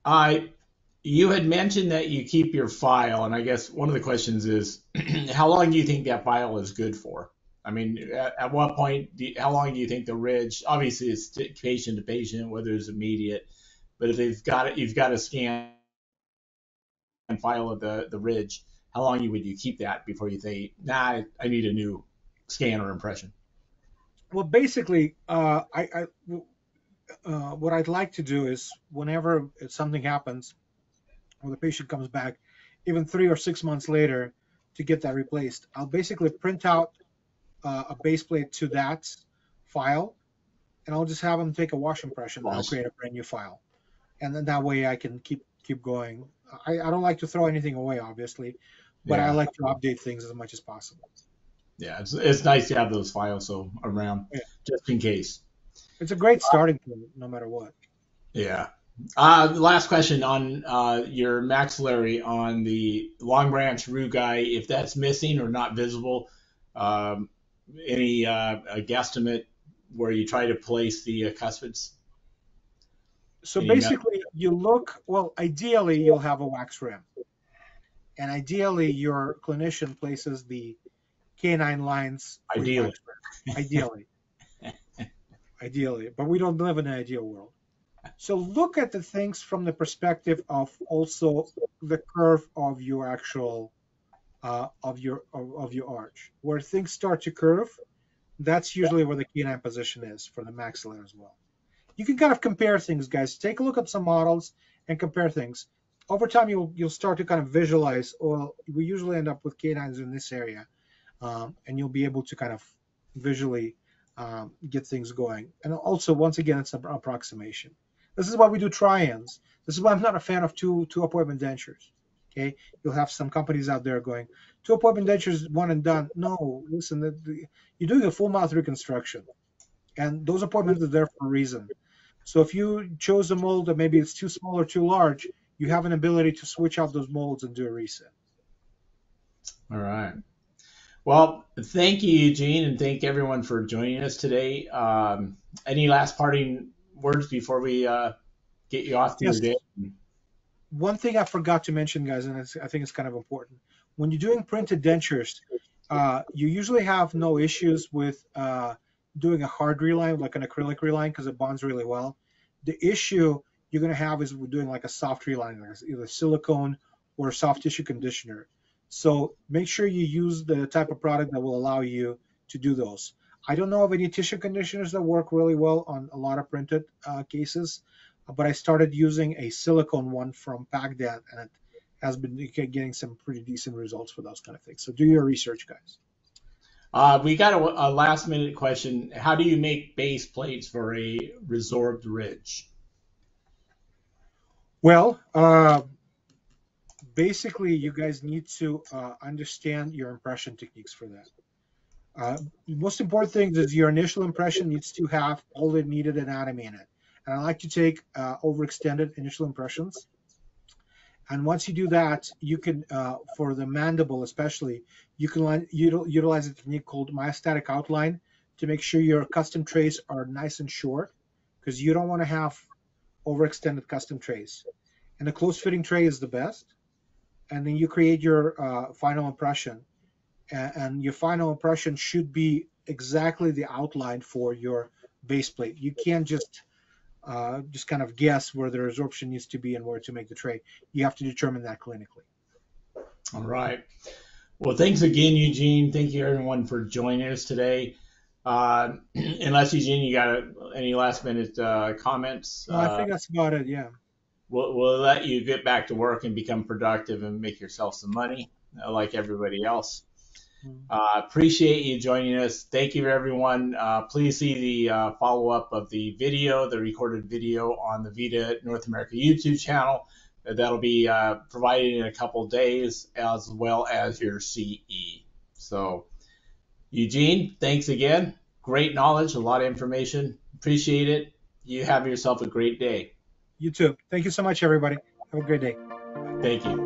Speaker 2: I. you had mentioned that you keep your file, and I guess one of the questions is, how long do you think that file is good for? I mean, at, at what point, you, how long do you think the ridge? Obviously, it's patient to patient, whether it's immediate, but if they've got it, you've got a scan and file of the the ridge. How long would you keep that before you say, nah, I need a new scan or impression?
Speaker 1: Well, basically, uh, I, I uh, what I'd like to do is whenever something happens or the patient comes back, even three or six months later, to get that replaced, I'll basically print out uh, a base plate to that file, and I'll just have them take a wash impression. And I'll create a brand new file, and then that way I can keep keep going. I, I don't like to throw anything away, obviously, but yeah. I like to update things as much as possible.
Speaker 2: Yeah, it's, it's nice to have those files so around yeah. just in case.
Speaker 1: It's a great starting point, no matter what.
Speaker 2: Yeah. Uh, last question on uh, your maxillary on the long branch rugae, if that's missing or not visible, um, any uh, a guesstimate where you try to place the uh, cuspids?
Speaker 1: So basically, you look, well, ideally, you'll have a wax rim. And ideally, your clinician places the canine lines.
Speaker 2: Ideally.
Speaker 1: Ideally ideally, but we don't live in an ideal world. So look at the things from the perspective of also the curve of your actual uh, of your of, of, your arch. Where things start to curve, that's usually where the canine position is for the maxilla as well. You can kind of compare things, guys. Take a look at some models and compare things. Over time, you'll you'll start to kind of visualize. Well, we usually end up with canines in this area, um, and you'll be able to kind of visually um, get things going. And also, once again, it's an approximation. This is why we do try-ins. This is why I'm not a fan of two two appointment dentures. Okay, you'll have some companies out there going two appointment dentures, one and done. No, listen, you're doing a full mouth reconstruction, and those appointments are there for a reason. So if you chose a mold that maybe it's too small or too large, you have an ability to switch out those molds and do a reset.
Speaker 2: All right. Well, thank you, Eugene, and thank everyone for joining us today. Um, any last parting words before we uh, get you off to yes. your day?
Speaker 1: One thing I forgot to mention, guys, and I think it's kind of important. When you're doing printed dentures, uh, you usually have no issues with uh, doing a hard reline, like an acrylic reline, because it bonds really well. The issue you're going to have is with doing like a soft reline, like either silicone or soft tissue conditioner So make sure you use the type of product that will allow you to do those. I don't know of any tissue conditioners that work really well on a lot of printed uh, cases, but I started using a silicone one from PacDent, and it has been getting some pretty decent results for those kind of things. So do your research, guys.
Speaker 2: Uh, we got a, a, last minute question. How do you make base plates for a resorbed ridge?
Speaker 1: Well, uh, basically, you guys need to uh, understand your impression techniques for that. Uh, most important thing is your initial impression needs to have all the needed anatomy in it. And I like to take uh, overextended initial impressions. And once you do that, you can, uh, for the mandible especially, you can util utilize a technique called myostatic outline to make sure your custom trays are nice and short because you don't want to have overextended custom trays. And a close fitting tray is the best. And then you create your uh, final impression. And, and your final impression should be exactly the outline for your base plate. You can't just uh, just kind of guess where the absorption needs to be and where to make the trade. You have to determine that clinically.
Speaker 2: All right. Well, thanks again, Eugene. Thank you, everyone, for joining us today. Uh, unless Eugene, you got any last minute uh, comments?
Speaker 1: I think uh, that's about it. Yeah.
Speaker 2: We'll, we'll let you get back to work and become productive and make yourself some money, uh, like everybody else. Uh, appreciate you joining us. Thank you, everyone. Uh, please see the uh, follow up of the video, the recorded video on the Vita North America YouTube channel. That'll be uh, provided in a couple days, as well as your CE. So, Eugene, thanks again. Great knowledge, a lot of information. Appreciate it. You have yourself a great day.
Speaker 1: You too. Thank you so much, everybody. Have a great day.
Speaker 2: Thank you.